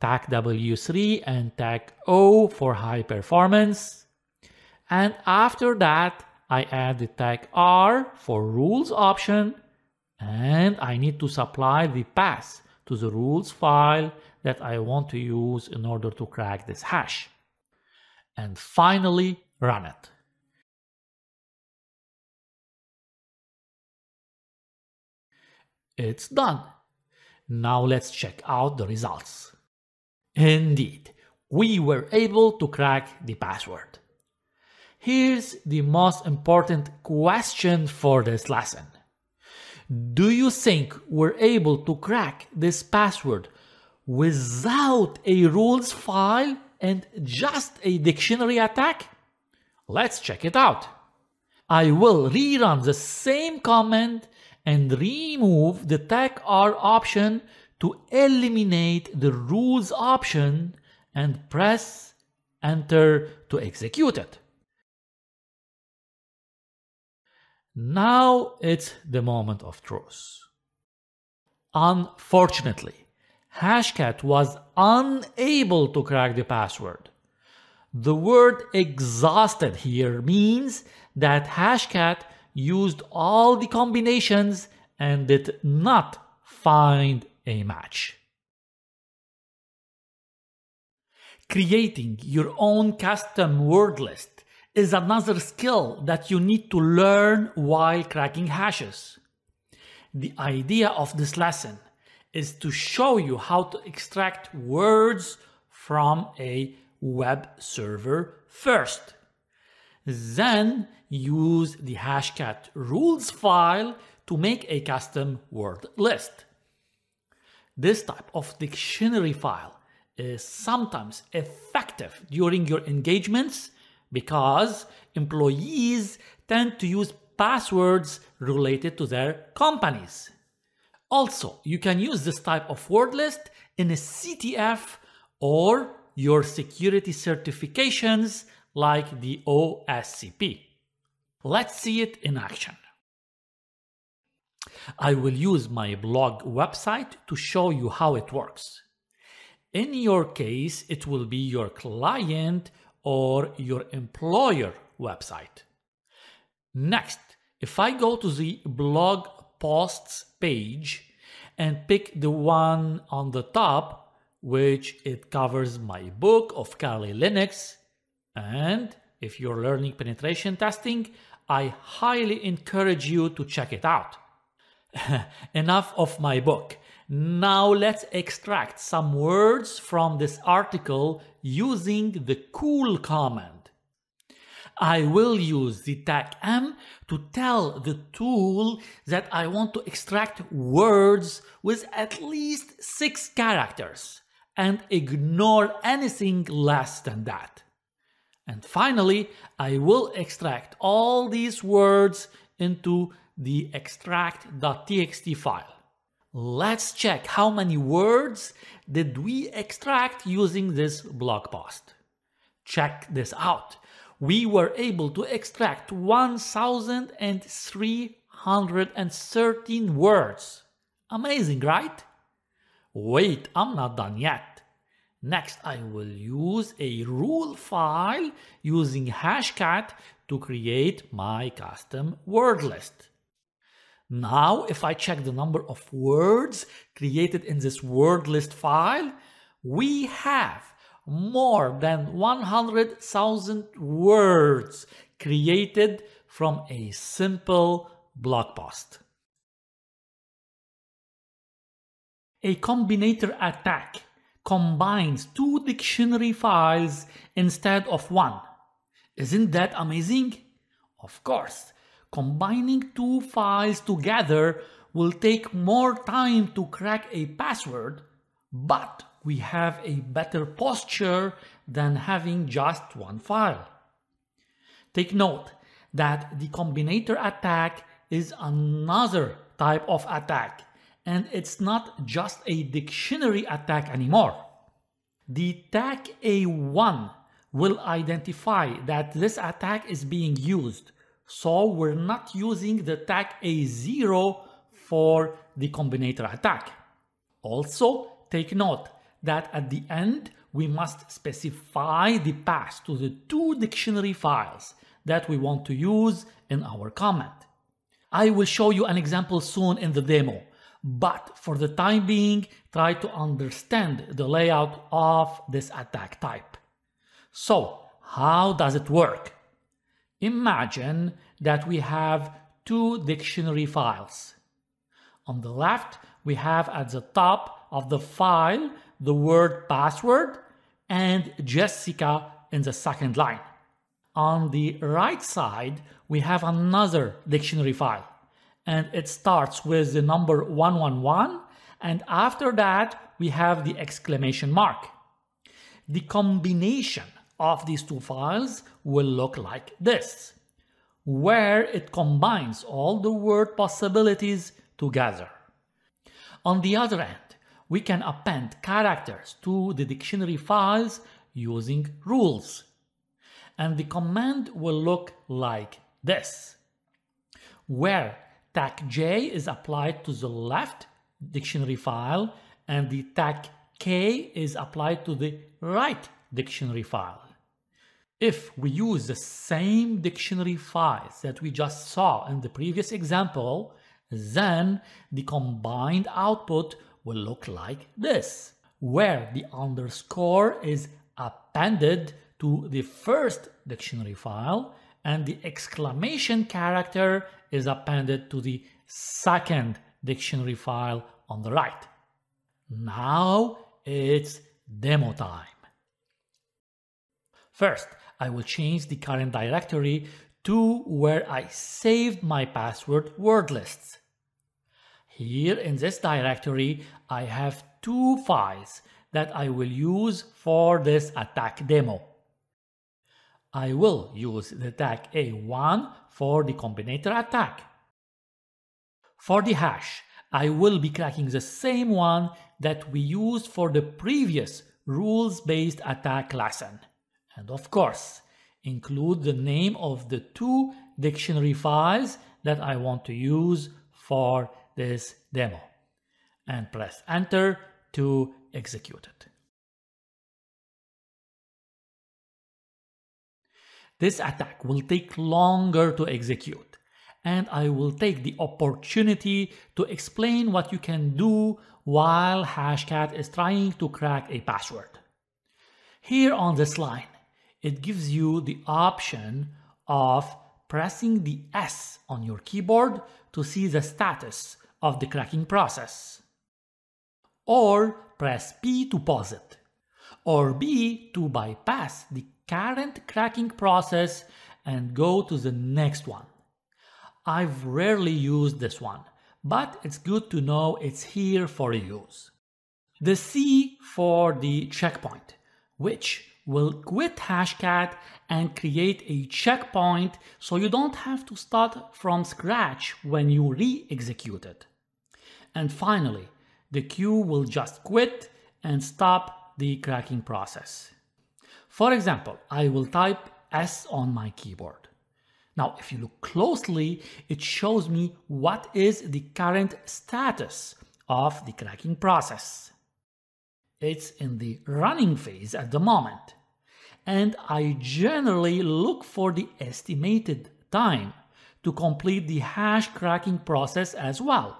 Tag W3 and tag O for high performance. And after that, I add the tag R for rules option. And I need to supply the path to the rules file that I want to use in order to crack this hash. And finally, run it. It's done. Now let's check out the results. Indeed, we were able to crack the password. Here's the most important question for this lesson. Do you think we're able to crack this password without a rules file and just a dictionary attack? Let's check it out. I will rerun the same command and remove the tag R option to eliminate the rules option and press enter to execute it. Now it's the moment of truth. Unfortunately, Hashcat was unable to crack the password. The word exhausted here means that Hashcat used all the combinations and did not find a match. Creating your own custom word list is another skill that you need to learn while cracking hashes. The idea of this lesson is to show you how to extract words from a web server first. Then use the hashcat rules file to make a custom word list. This type of dictionary file is sometimes effective during your engagements because employees tend to use passwords related to their companies. Also, you can use this type of word list in a CTF or your security certifications like the OSCP. Let's see it in action. I will use my blog website to show you how it works. In your case, it will be your client or your employer website. Next, if I go to the blog posts page and pick the one on the top, which it covers my book of Kali Linux, and if you're learning penetration testing, I highly encourage you to check it out. [LAUGHS] Enough of my book. Now let's extract some words from this article using the cool command. I will use the tag M to tell the tool that I want to extract words with at least six characters and ignore anything less than that. And finally, I will extract all these words into the extract.txt file. Let's check how many words did we extract using this blog post. Check this out. We were able to extract 1,313 words. Amazing, right? Wait, I'm not done yet. Next, I will use a rule file using Hashcat to create my custom word list. Now, if I check the number of words created in this word list file, we have more than 100,000 words created from a simple blog post. A combinator attack combines two dictionary files instead of one. Isn't that amazing? Of course, combining two files together will take more time to crack a password, but we have a better posture than having just one file. Take note that the combinator attack is another type of attack and it's not just a dictionary attack anymore. The tag A1 will identify that this attack is being used so we're not using the tag A0 for the combinator attack. Also, take note that at the end, we must specify the path to the two dictionary files that we want to use in our comment. I will show you an example soon in the demo, but for the time being, try to understand the layout of this attack type. So, how does it work? Imagine that we have two dictionary files. On the left, we have at the top of the file the word password and Jessica in the second line. On the right side, we have another dictionary file and it starts with the number 111 and after that we have the exclamation mark. The combination of these two files will look like this, where it combines all the word possibilities together. On the other end, we can append characters to the dictionary files using rules. And the command will look like this, where tag J is applied to the left dictionary file and the tag K is applied to the right dictionary file. If we use the same dictionary files that we just saw in the previous example, then the combined output will look like this, where the underscore is appended to the first dictionary file and the exclamation character is appended to the second dictionary file on the right. Now it's demo time. First, I will change the current directory to where I saved my password word lists. Here in this directory, I have two files that I will use for this attack demo. I will use the tag A1 for the combinator attack. For the hash, I will be cracking the same one that we used for the previous rules-based attack lesson. And of course, include the name of the two dictionary files that I want to use for this demo. And press enter to execute it. This attack will take longer to execute, and I will take the opportunity to explain what you can do while Hashcat is trying to crack a password. Here on this line, it gives you the option of pressing the S on your keyboard to see the status of the cracking process. Or press P to pause it. Or B to bypass the current cracking process and go to the next one. I've rarely used this one, but it's good to know it's here for use. The C for the checkpoint, which will quit Hashcat and create a checkpoint so you don't have to start from scratch when you re-execute it. And finally, the queue will just quit and stop the cracking process. For example, I will type S on my keyboard. Now, if you look closely, it shows me what is the current status of the cracking process. It's in the running phase at the moment. And I generally look for the estimated time to complete the hash cracking process as well.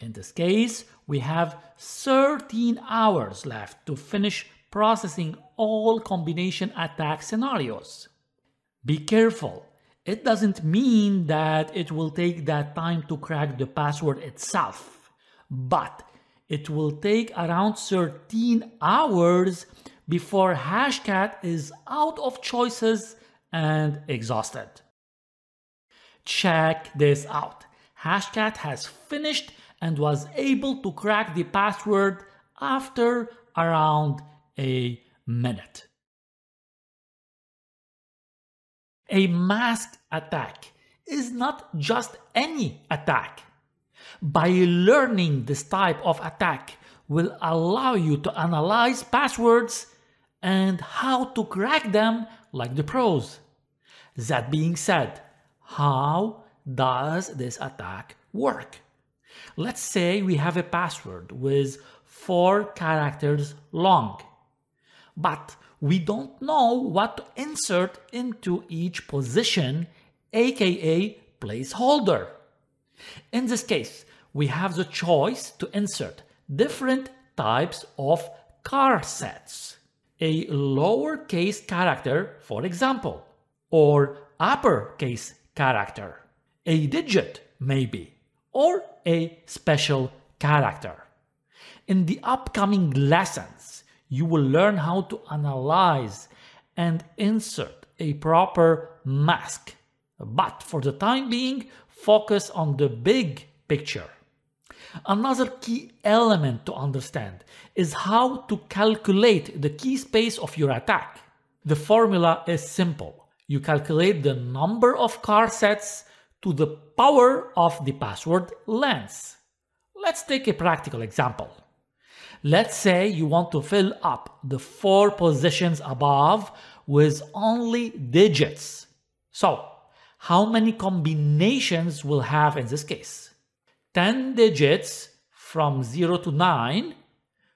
In this case, we have 13 hours left to finish processing all combination attack scenarios. Be careful. It doesn't mean that it will take that time to crack the password itself, but it will take around 13 hours before Hashcat is out of choices and exhausted. Check this out. Hashcat has finished and was able to crack the password after around a minute. A masked attack is not just any attack. By learning this type of attack will allow you to analyze passwords and how to crack them like the pros. That being said, how does this attack work? Let's say we have a password with four characters long but we don't know what to insert into each position, aka placeholder. In this case, we have the choice to insert different types of car sets. A lowercase character, for example, or uppercase character, a digit maybe, or a special character. In the upcoming lessons, you will learn how to analyze and insert a proper mask. But for the time being, focus on the big picture. Another key element to understand is how to calculate the key space of your attack. The formula is simple. You calculate the number of car sets to the power of the password length. Let's take a practical example. Let's say you want to fill up the four positions above with only digits. So, how many combinations will have in this case? 10 digits from 0 to 9,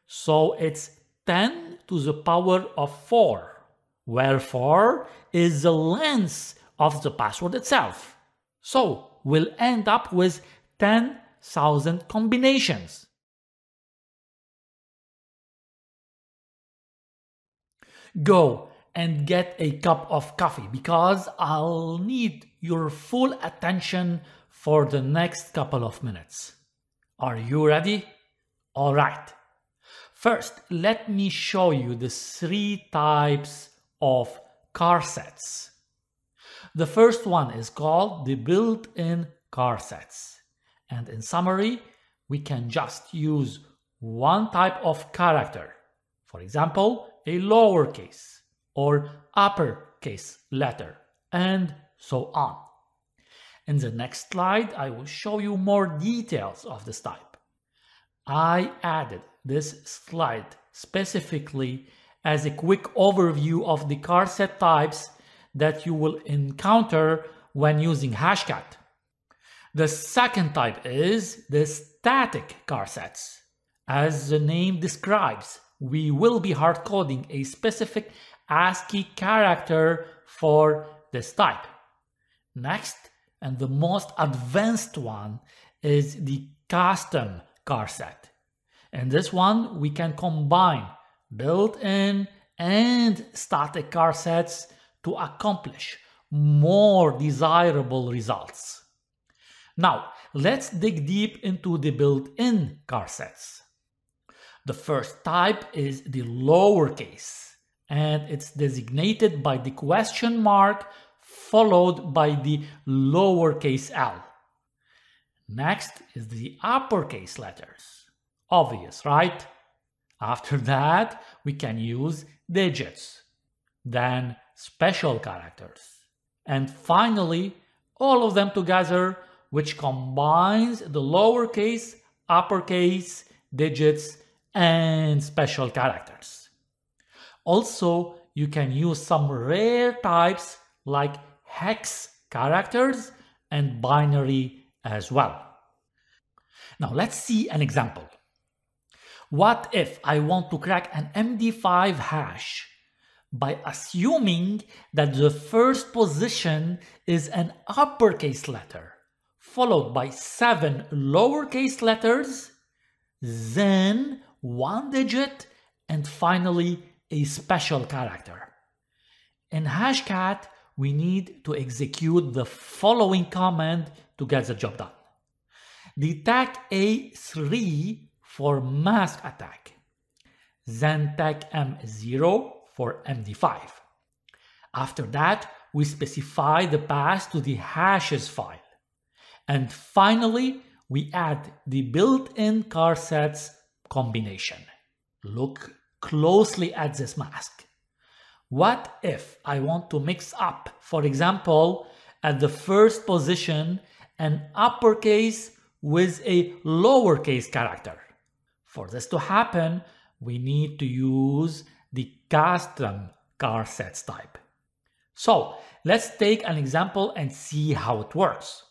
so it's 10 to the power of 4, where 4 is the length of the password itself. So we'll end up with 10,000 combinations. Go and get a cup of coffee because I'll need your full attention for the next couple of minutes. Are you ready? All right. First, let me show you the three types of car sets. The first one is called the built-in car sets. And in summary, we can just use one type of character. For example, a lowercase or uppercase letter and so on. In the next slide, I will show you more details of this type. I added this slide specifically as a quick overview of the car set types that you will encounter when using Hashcat. The second type is the static car sets. As the name describes, we will be hard coding a specific ASCII character for this type. Next, and the most advanced one, is the custom car set. In this one, we can combine built-in and static car sets to accomplish more desirable results. Now, let's dig deep into the built-in car sets. The first type is the lowercase, and it's designated by the question mark followed by the lowercase l. Next is the uppercase letters. Obvious, right? After that, we can use digits, then special characters, and finally, all of them together, which combines the lowercase, uppercase, digits, and special characters. Also, you can use some rare types like hex characters and binary as well. Now let's see an example. What if I want to crack an MD5 hash by assuming that the first position is an uppercase letter followed by seven lowercase letters, then one digit, and finally a special character. In Hashcat, we need to execute the following command to get the job done. The Detect A3 for mask attack, then tag M0 for MD5. After that, we specify the path to the hashes file. And finally, we add the built-in car sets combination. Look closely at this mask. What if I want to mix up, for example, at the first position, an uppercase with a lowercase character? For this to happen, we need to use the custom car sets type. So let's take an example and see how it works.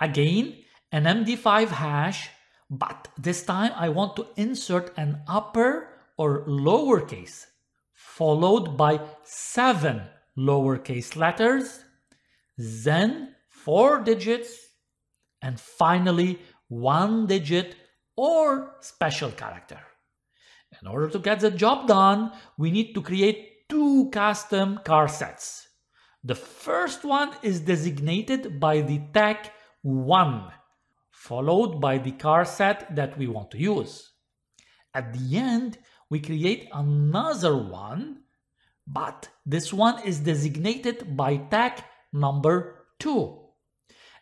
Again, an MD5 hash but this time I want to insert an upper or lowercase followed by seven lowercase letters, then four digits, and finally one digit or special character. In order to get the job done, we need to create two custom car sets. The first one is designated by the tag 1 followed by the car set that we want to use. At the end, we create another one, but this one is designated by tag number 2.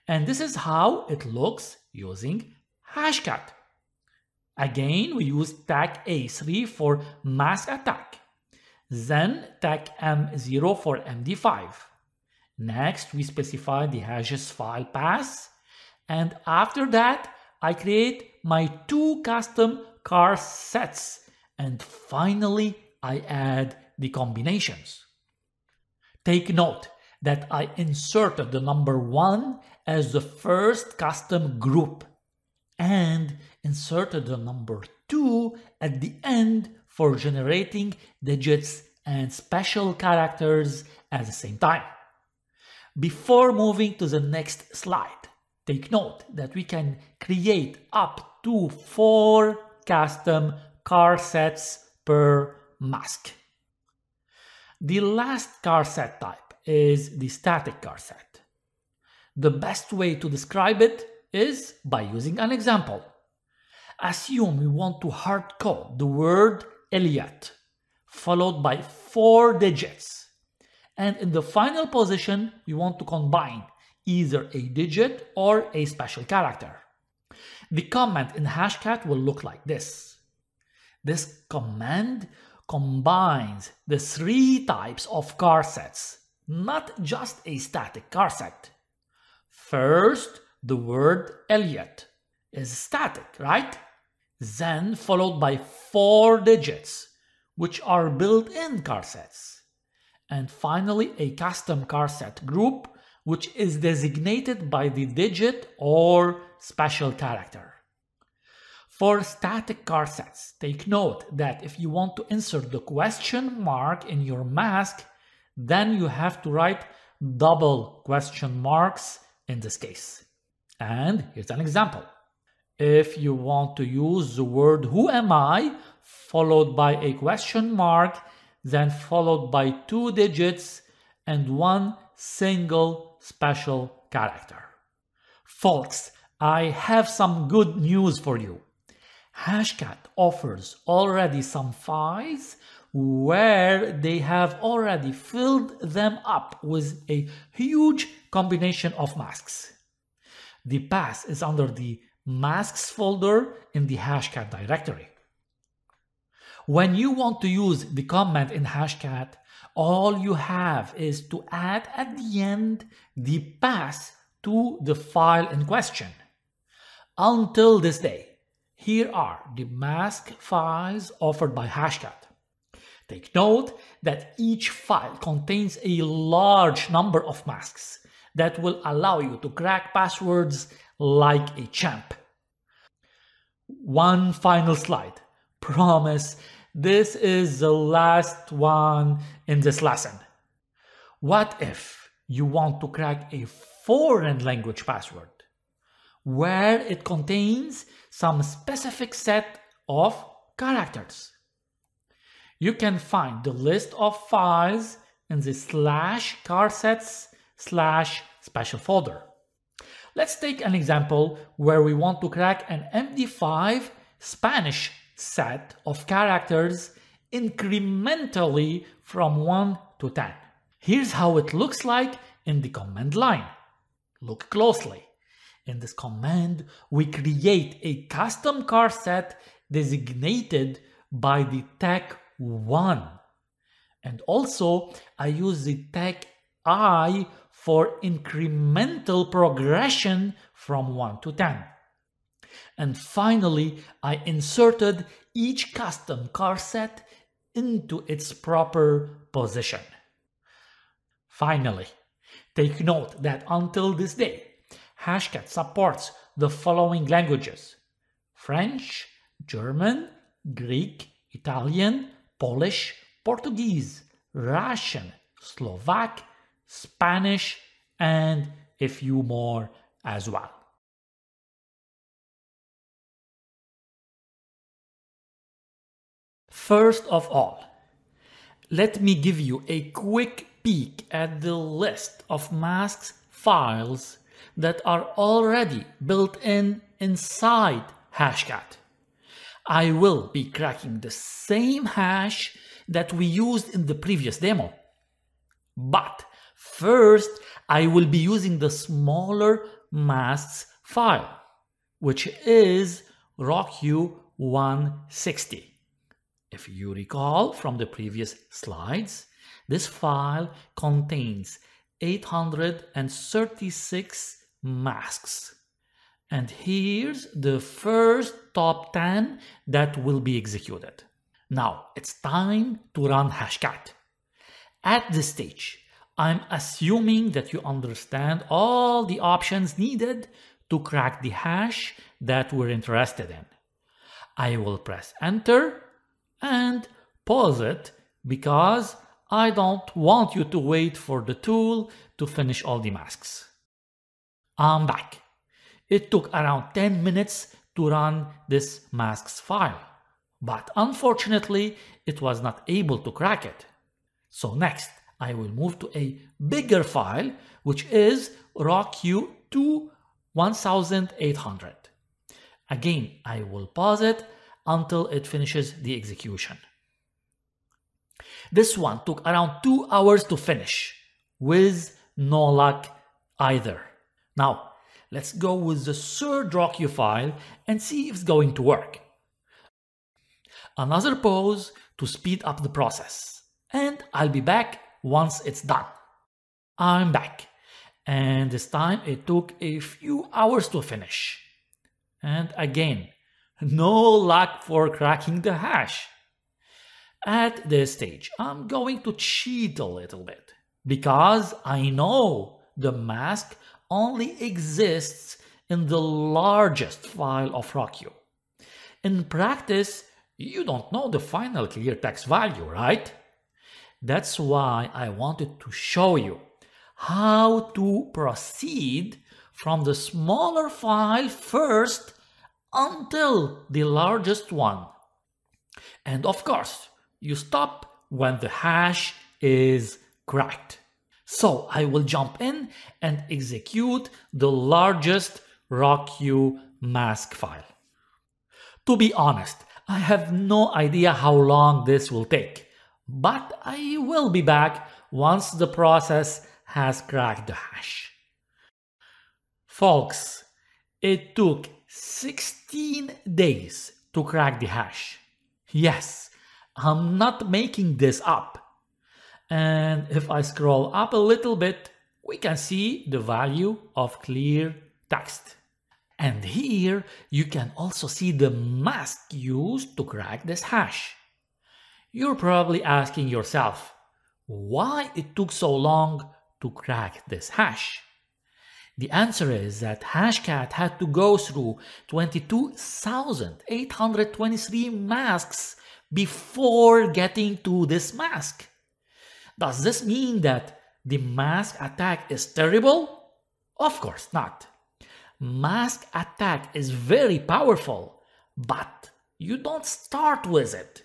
And this is how it looks using Hashcat. Again, we use tag A3 for mask attack, then tag M0 for MD5. Next, we specify the hashes file path and after that, I create my two custom car sets. And finally, I add the combinations. Take note that I inserted the number one as the first custom group. and inserted the number 2 at the end for generating digits and special characters at the same time. Before moving to the next slide, take note that we can create up to four custom char sets per mask. The last car set type is the static car set. The best way to describe it is by using an example. Assume we want to hard code the word Elliot, followed by four digits. And in the final position, we want to combine either a digit or a special character. The comment in Hashcat will look like this. This command combines the three types of char sets, not just a static char set. First, the word Elliot is static, right? Then followed by four digits, which are built-in char sets. And finally, a custom char set group, which is designated by the digit or special character. For static car sets, take note that if you want to insert the question mark in your mask, then you have to write double question marks in this case. And here's an example. If you want to use the word who am I followed by a question mark, then followed by two digits and one single special character. Folks, I have some good news for you. Hashcat offers already some files where they have already filled them up with a huge combination of masks. The path is under the masks folder in the Hashcat directory. When you want to use the command in Hashcat, all you have is to add at the end the path to the file in question. Until this day, here are the mask files offered by Hashcat. Take note that each file contains a large number of masks that will allow you to crack passwords like a champ. One final slide. Promise this is the last one in this lesson. What if you want to crack a foreign language password where it contains some specific set of characters? You can find the list of files in the slash charsets slash special folder. Let's take an example where we want to crack an MD5 Spanish set of characters incrementally from 1 to 10. Here's how it looks like in the command line. Look closely. In this command, we create a custom car set designated by the tag 1. And also, I use the tag i for incremental progression from 1 to 10. And finally, I inserted each custom car set into its proper position. Finally, take note that until this day, Hashcat supports the following languages French, German, Greek, Italian, Polish, Portuguese, Russian, Slovak, Spanish, and a few more as well. First of all, let me give you a quick peek at the list of masks files that are already built in inside Hashcat. I will be cracking the same hash that we used in the previous demo. But first, I will be using the smaller masks file, which is RockU160. If you recall from the previous slides, this file contains 836 masks. And here's the first top 10 that will be executed. Now it's time to run Hashcat. At this stage, I'm assuming that you understand all the options needed to crack the hash that we're interested in. I will press enter and pause it because I don't want you to wait for the tool to finish all the masks. I'm back. It took around 10 minutes to run this masks file, but unfortunately it was not able to crack it. So next, I will move to a bigger file, which is RockQ2 1800. Again, I will pause it until it finishes the execution. This one took around two hours to finish with no luck either. Now, let's go with the third RockQ file and see if it's going to work. Another pause to speed up the process. And I'll be back once it's done. I'm back. And this time it took a few hours to finish. And again, no luck for cracking the hash. At this stage, I'm going to cheat a little bit because I know the mask only exists in the largest file of RockQ. In practice, you don't know the final clear text value, right? That's why I wanted to show you how to proceed from the smaller file first until the largest one. And of course, you stop when the hash is cracked. So I will jump in and execute the largest RockQ mask file. To be honest, I have no idea how long this will take, but I will be back once the process has cracked the hash. Folks, it took 16 days to crack the hash. Yes, I'm not making this up. And if I scroll up a little bit, we can see the value of clear text. And here you can also see the mask used to crack this hash. You're probably asking yourself, why it took so long to crack this hash? The answer is that Hashcat had to go through 22,823 masks before getting to this mask. Does this mean that the mask attack is terrible? Of course not. Mask attack is very powerful, but you don't start with it.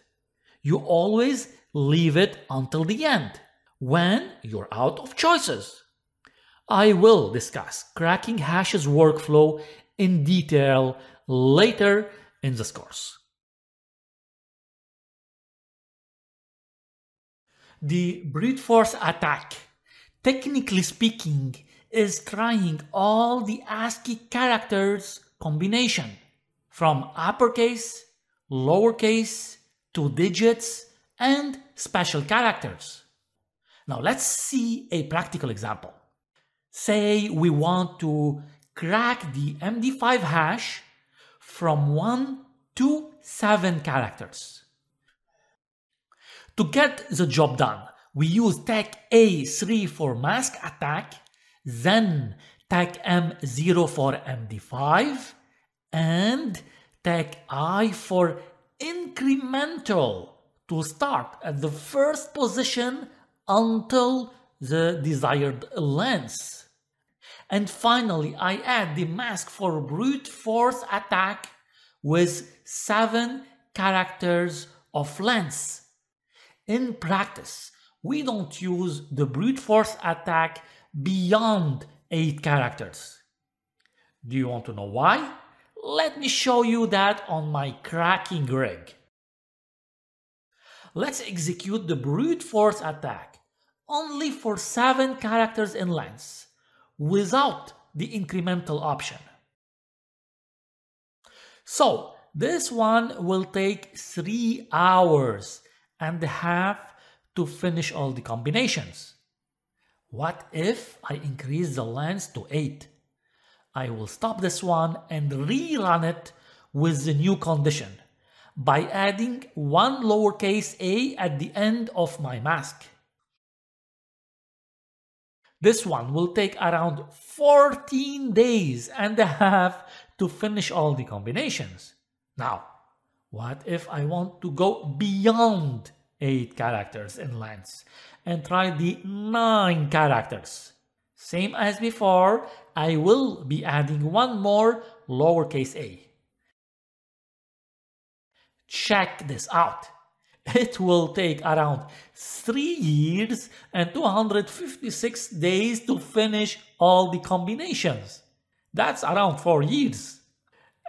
You always leave it until the end, when you're out of choices. I will discuss cracking hashes workflow in detail later in this course. The brute force attack, technically speaking, is trying all the ASCII characters combination from uppercase, lowercase, to digits, and special characters. Now let's see a practical example. Say we want to crack the MD5 hash from 1 to 7 characters. To get the job done, we use tag A3 for mask attack, then tag M0 for MD5, and tag I for incremental to start at the first position until the desired length. And finally, I add the mask for brute force attack with 7 characters of length. In practice, we don't use the brute force attack beyond 8 characters. Do you want to know why? Let me show you that on my cracking rig. Let's execute the brute force attack only for 7 characters in length without the incremental option. So this one will take 3 hours and half to finish all the combinations. What if I increase the length to 8? I will stop this one and rerun it with the new condition by adding one lowercase a at the end of my mask. This one will take around 14 days and a half to finish all the combinations. Now, what if I want to go beyond 8 characters in length and try the 9 characters? Same as before, I will be adding one more lowercase a. Check this out. It will take around 3 years and 256 days to finish all the combinations. That's around 4 years.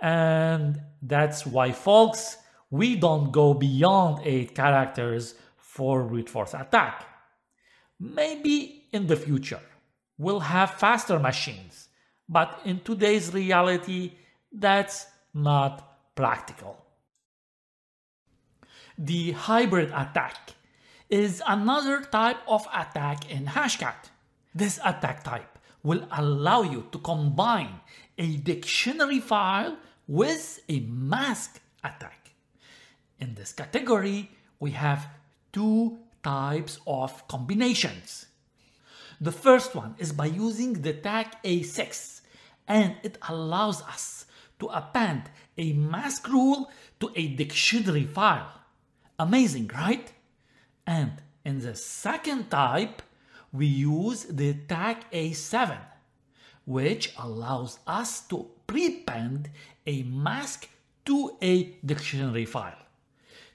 And that's why folks, we don't go beyond 8 characters for brute force attack. Maybe in the future we'll have faster machines, but in today's reality that's not practical. The hybrid attack is another type of attack in Hashcat. This attack type will allow you to combine a dictionary file with a mask attack. In this category, we have two types of combinations. The first one is by using the tag A6 and it allows us to append a mask rule to a dictionary file. Amazing, right? And in the second type, we use the tag A7, which allows us to prepend a mask to a dictionary file.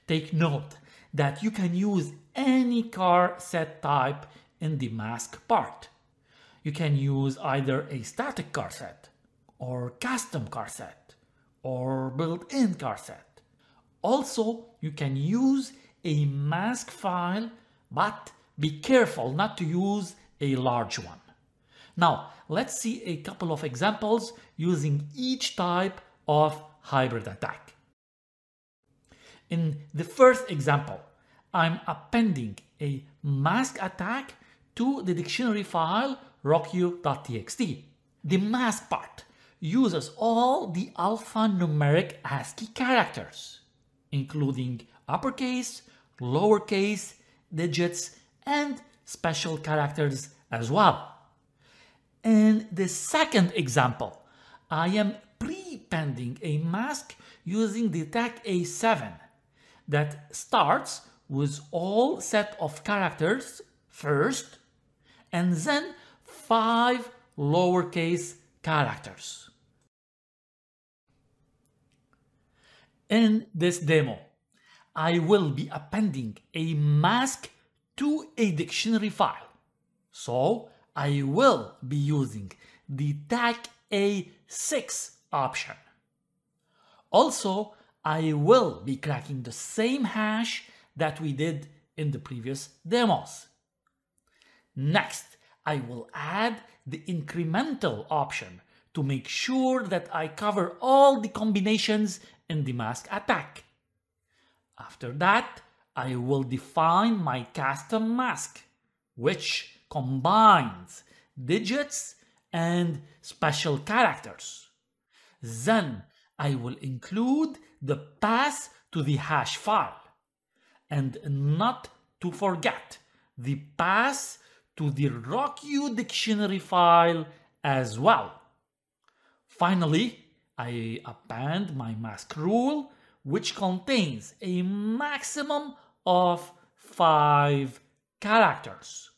Take note that you can use any car set type in the mask part. You can use either a static car set, or custom car set, or built-in car set. Also, you can use a mask file, but be careful not to use a large one. Now, let's see a couple of examples using each type of hybrid attack. In the first example, I'm appending a mask attack to the dictionary file rockyou.txt. The mask part uses all the alphanumeric ASCII characters including uppercase, lowercase, digits, and special characters as well. In the second example, I am prepending a mask using the tag A7 that starts with all set of characters first and then five lowercase characters. In this demo, I will be appending a mask to a dictionary file. So I will be using the tag A6 option. Also, I will be cracking the same hash that we did in the previous demos. Next, I will add the incremental option to make sure that I cover all the combinations in the mask attack. After that, I will define my custom mask, which combines digits and special characters. Then I will include the path to the hash file and not to forget the path to the RockYou dictionary file as well. Finally, I append my mask rule, which contains a maximum of 5 characters.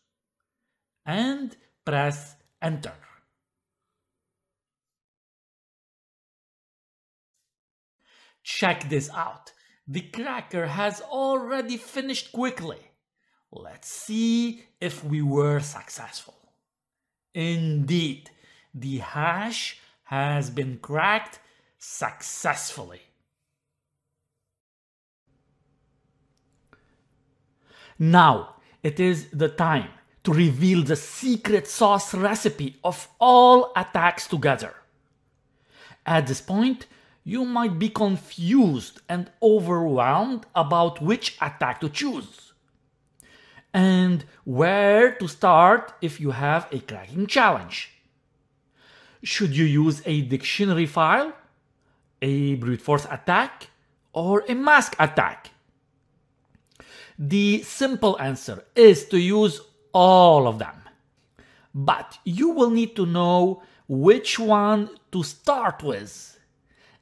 And press enter. Check this out. The cracker has already finished quickly. Let's see if we were successful. Indeed, the hash has been cracked successfully. Now it is the time to reveal the secret sauce recipe of all attacks together. At this point, you might be confused and overwhelmed about which attack to choose. And where to start if you have a cracking challenge. Should you use a dictionary file, a brute force attack, or a mask attack? The simple answer is to use all of them. but you will need to know which one to start with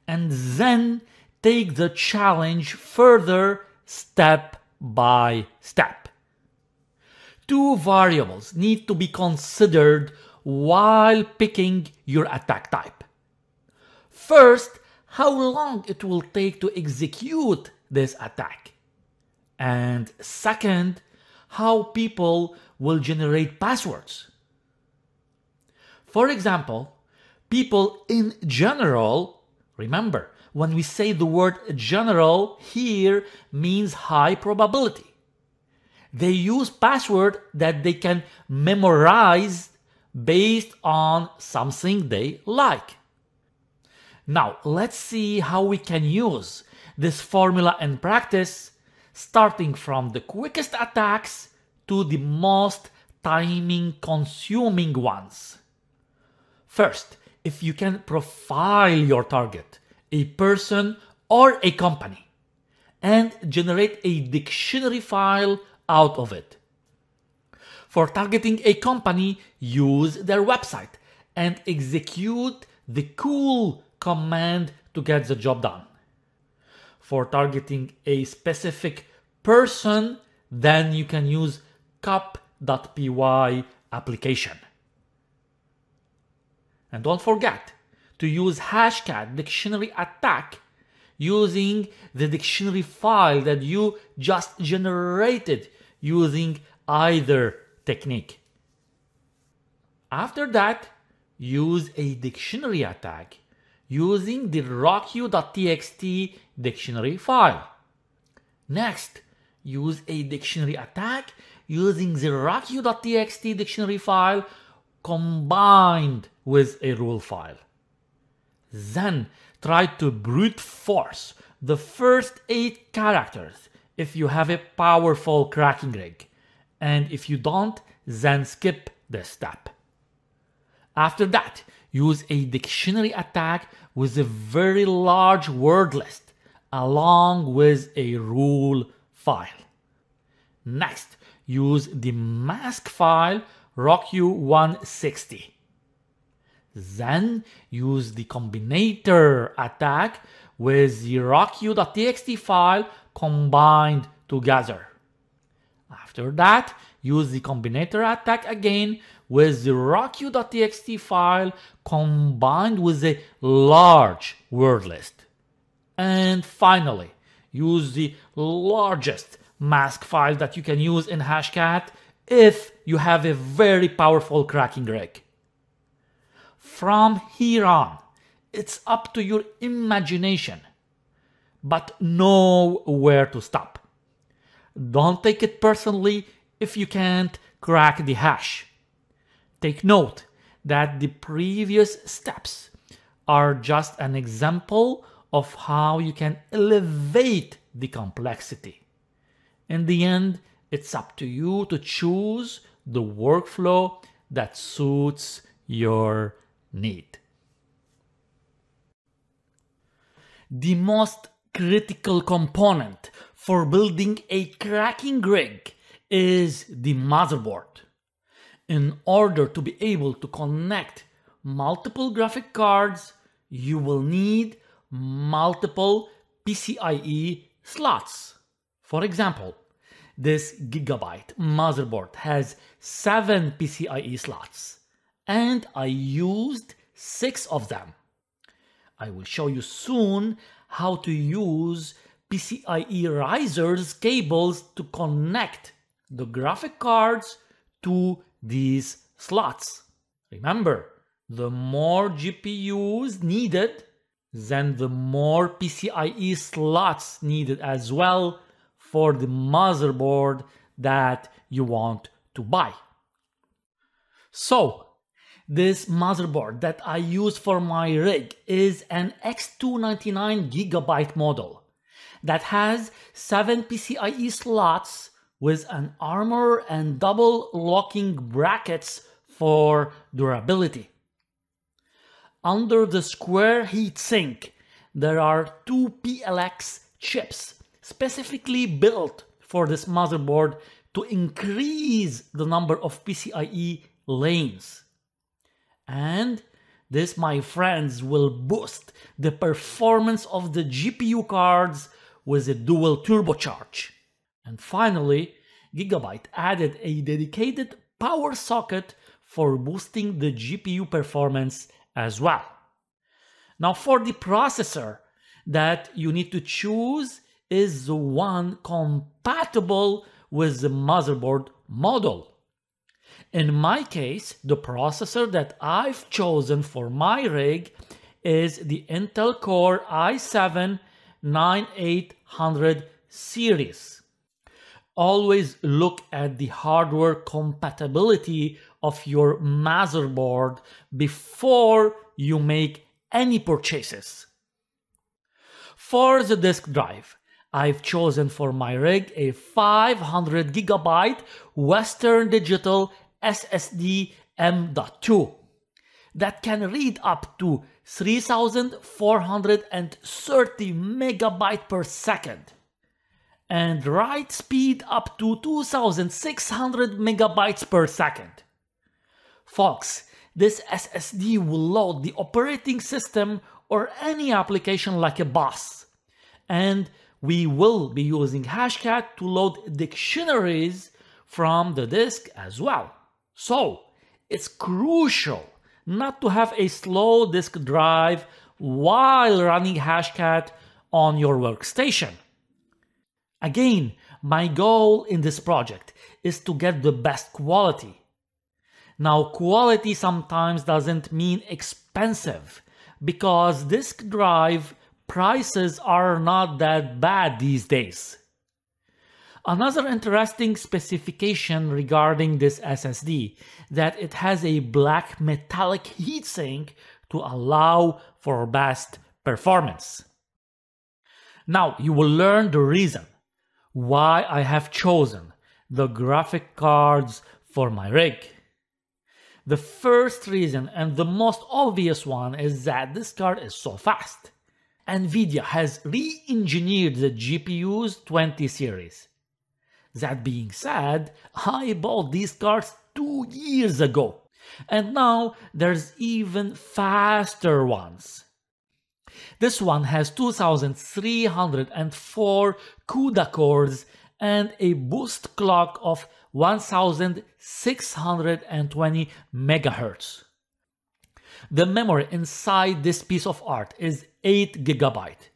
and then take the challenge further step by step. Two variables need to be considered while picking your attack type. First, how long it will take to execute this attack. And second, how people will generate passwords. For example, people in general, remember, when we say the word general here means high probability. They use password that they can memorize based on something they like. Now, let's see how we can use this formula in practice, starting from the quickest attacks to the most timing consuming ones. First, if you can profile your target, a person or a company, and generate a dictionary file out of it. For targeting a company, use their website and execute the cool command to get the job done. For targeting a specific person, then you can use cup.py application. And don't forget to use hashcat dictionary attack using the dictionary file that you just generated using either technique. After that, use a dictionary attack using the rockyou.txt dictionary file. Next, use a dictionary attack using the rockyou.txt dictionary file combined with a rule file. Then try to brute force the first eight characters if you have a powerful cracking rig. And if you don't, then skip this step. After that, use a dictionary attack with a very large word list along with a rule file. Next, use the mask file RockU160. Then use the combinator attack with the RockU.txt file combined together. After that, use the combinator attack again with the RockU.txt file combined with a large word list. And finally, use the largest mask file that you can use in Hashcat if you have a very powerful cracking rig. From here on, it's up to your imagination, but know where to stop. Don't take it personally if you can't crack the hash. Take note that the previous steps are just an example of how you can elevate the complexity. In the end, it's up to you to choose the workflow that suits your need. The most critical component for building a cracking rig is the motherboard. In order to be able to connect multiple graphic cards, you will need multiple PCIe slots. For example, this Gigabyte motherboard has 7 PCIe slots and I used 6 of them. I will show you soon how to use PCIe risers cables to connect the graphic cards to these slots. Remember, the more GPUs needed, then the more PCIe slots needed as well for the motherboard that you want to buy. So, this motherboard that I use for my rig is an X299 gigabyte model that has 7 PCIe slots with an armor and double locking brackets for durability. Under the square heatsink, there are two PLX chips specifically built for this motherboard to increase the number of PCIe lanes. And this, my friends, will boost the performance of the GPU cards with a dual turbocharge. And finally, Gigabyte added a dedicated power socket for boosting the GPU performance as well. Now for the processor that you need to choose is the one compatible with the motherboard model. In my case, the processor that I've chosen for my rig is the Intel Core i7 9800 series. Always look at the hardware compatibility of your motherboard before you make any purchases. For the disk drive, I've chosen for my rig a 500 gigabyte Western Digital SSD M.2 that can read up to 3430 megabyte per second and write speed up to 2600 megabytes per second. Folks, this SSD will load the operating system or any application like a boss. And we will be using Hashcat to load dictionaries from the disk as well. So it's crucial not to have a slow disk drive while running Hashcat on your workstation. Again, my goal in this project is to get the best quality. Now, quality sometimes doesn't mean expensive because disk drive prices are not that bad these days. Another interesting specification regarding this SSD that it has a black metallic heatsink to allow for best performance. Now you will learn the reason why I have chosen the graphic cards for my rig. The first reason and the most obvious one is that this card is so fast. Nvidia has re-engineered the GPU's 20 series that being said, I bought these cards two years ago, and now there's even faster ones. This one has 2304 CUDA cores and a boost clock of 1620 MHz. The memory inside this piece of art is 8 gigabyte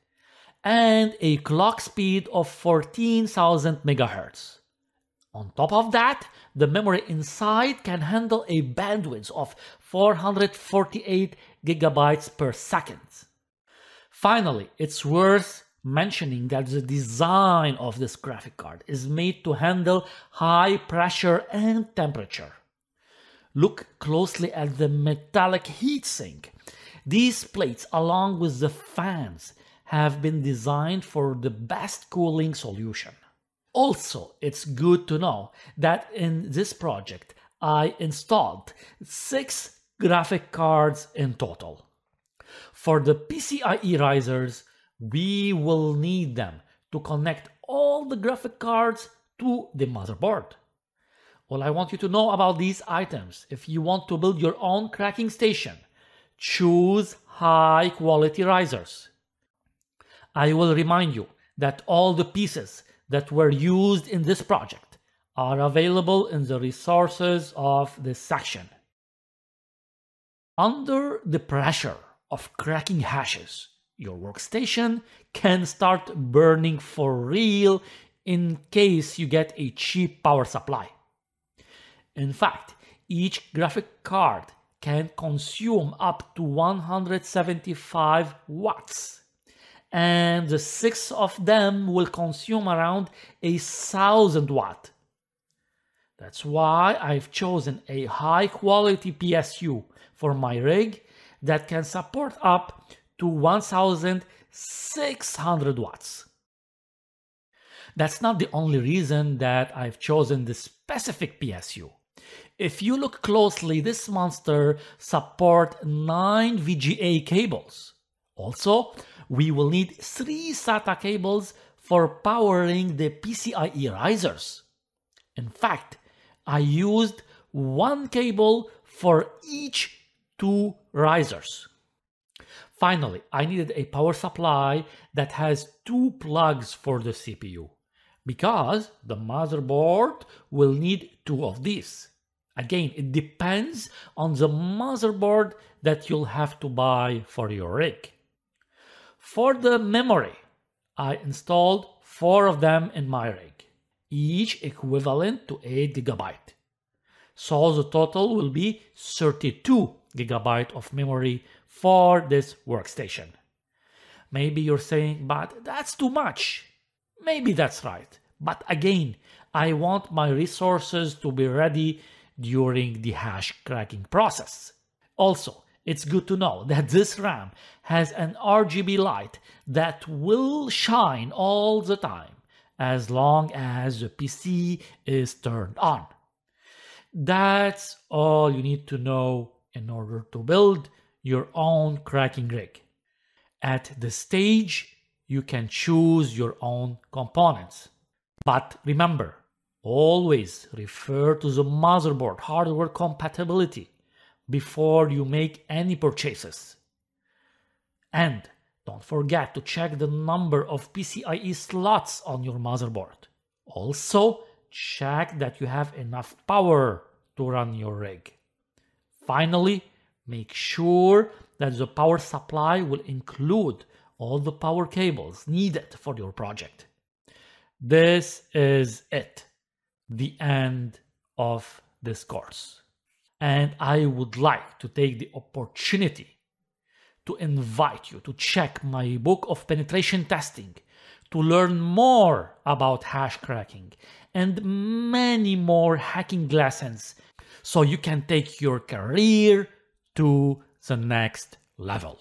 and a clock speed of 14,000 MHz. On top of that, the memory inside can handle a bandwidth of 448 gigabytes per second. Finally, it's worth mentioning that the design of this graphic card is made to handle high pressure and temperature. Look closely at the metallic heatsink. These plates along with the fans have been designed for the best cooling solution. Also, it's good to know that in this project, I installed six graphic cards in total. For the PCIe risers, we will need them to connect all the graphic cards to the motherboard. All I want you to know about these items, if you want to build your own cracking station, choose high quality risers. I will remind you that all the pieces that were used in this project are available in the resources of this section. Under the pressure of cracking hashes, your workstation can start burning for real in case you get a cheap power supply. In fact, each graphic card can consume up to 175 watts and the six of them will consume around a thousand watt. That's why I've chosen a high quality PSU for my rig that can support up to 1600 watts. That's not the only reason that I've chosen this specific PSU. If you look closely, this monster support 9 VGA cables. Also, we will need three SATA cables for powering the PCIe risers. In fact, I used one cable for each two risers. Finally, I needed a power supply that has two plugs for the CPU because the motherboard will need two of these. Again, it depends on the motherboard that you'll have to buy for your rig. For the memory, I installed four of them in my rig, each equivalent to 8 gigabyte. So the total will be 32 gigabyte of memory for this workstation. Maybe you're saying, but that's too much. Maybe that's right. But again, I want my resources to be ready during the hash cracking process. Also, it's good to know that this RAM has an RGB light that will shine all the time as long as the PC is turned on. That's all you need to know in order to build your own cracking rig. At the stage, you can choose your own components. But remember, always refer to the motherboard hardware compatibility before you make any purchases. And don't forget to check the number of PCIe slots on your motherboard. Also, check that you have enough power to run your rig. Finally, make sure that the power supply will include all the power cables needed for your project. This is it, the end of this course. And I would like to take the opportunity to invite you to check my book of penetration testing to learn more about hash cracking and many more hacking lessons so you can take your career to the next level.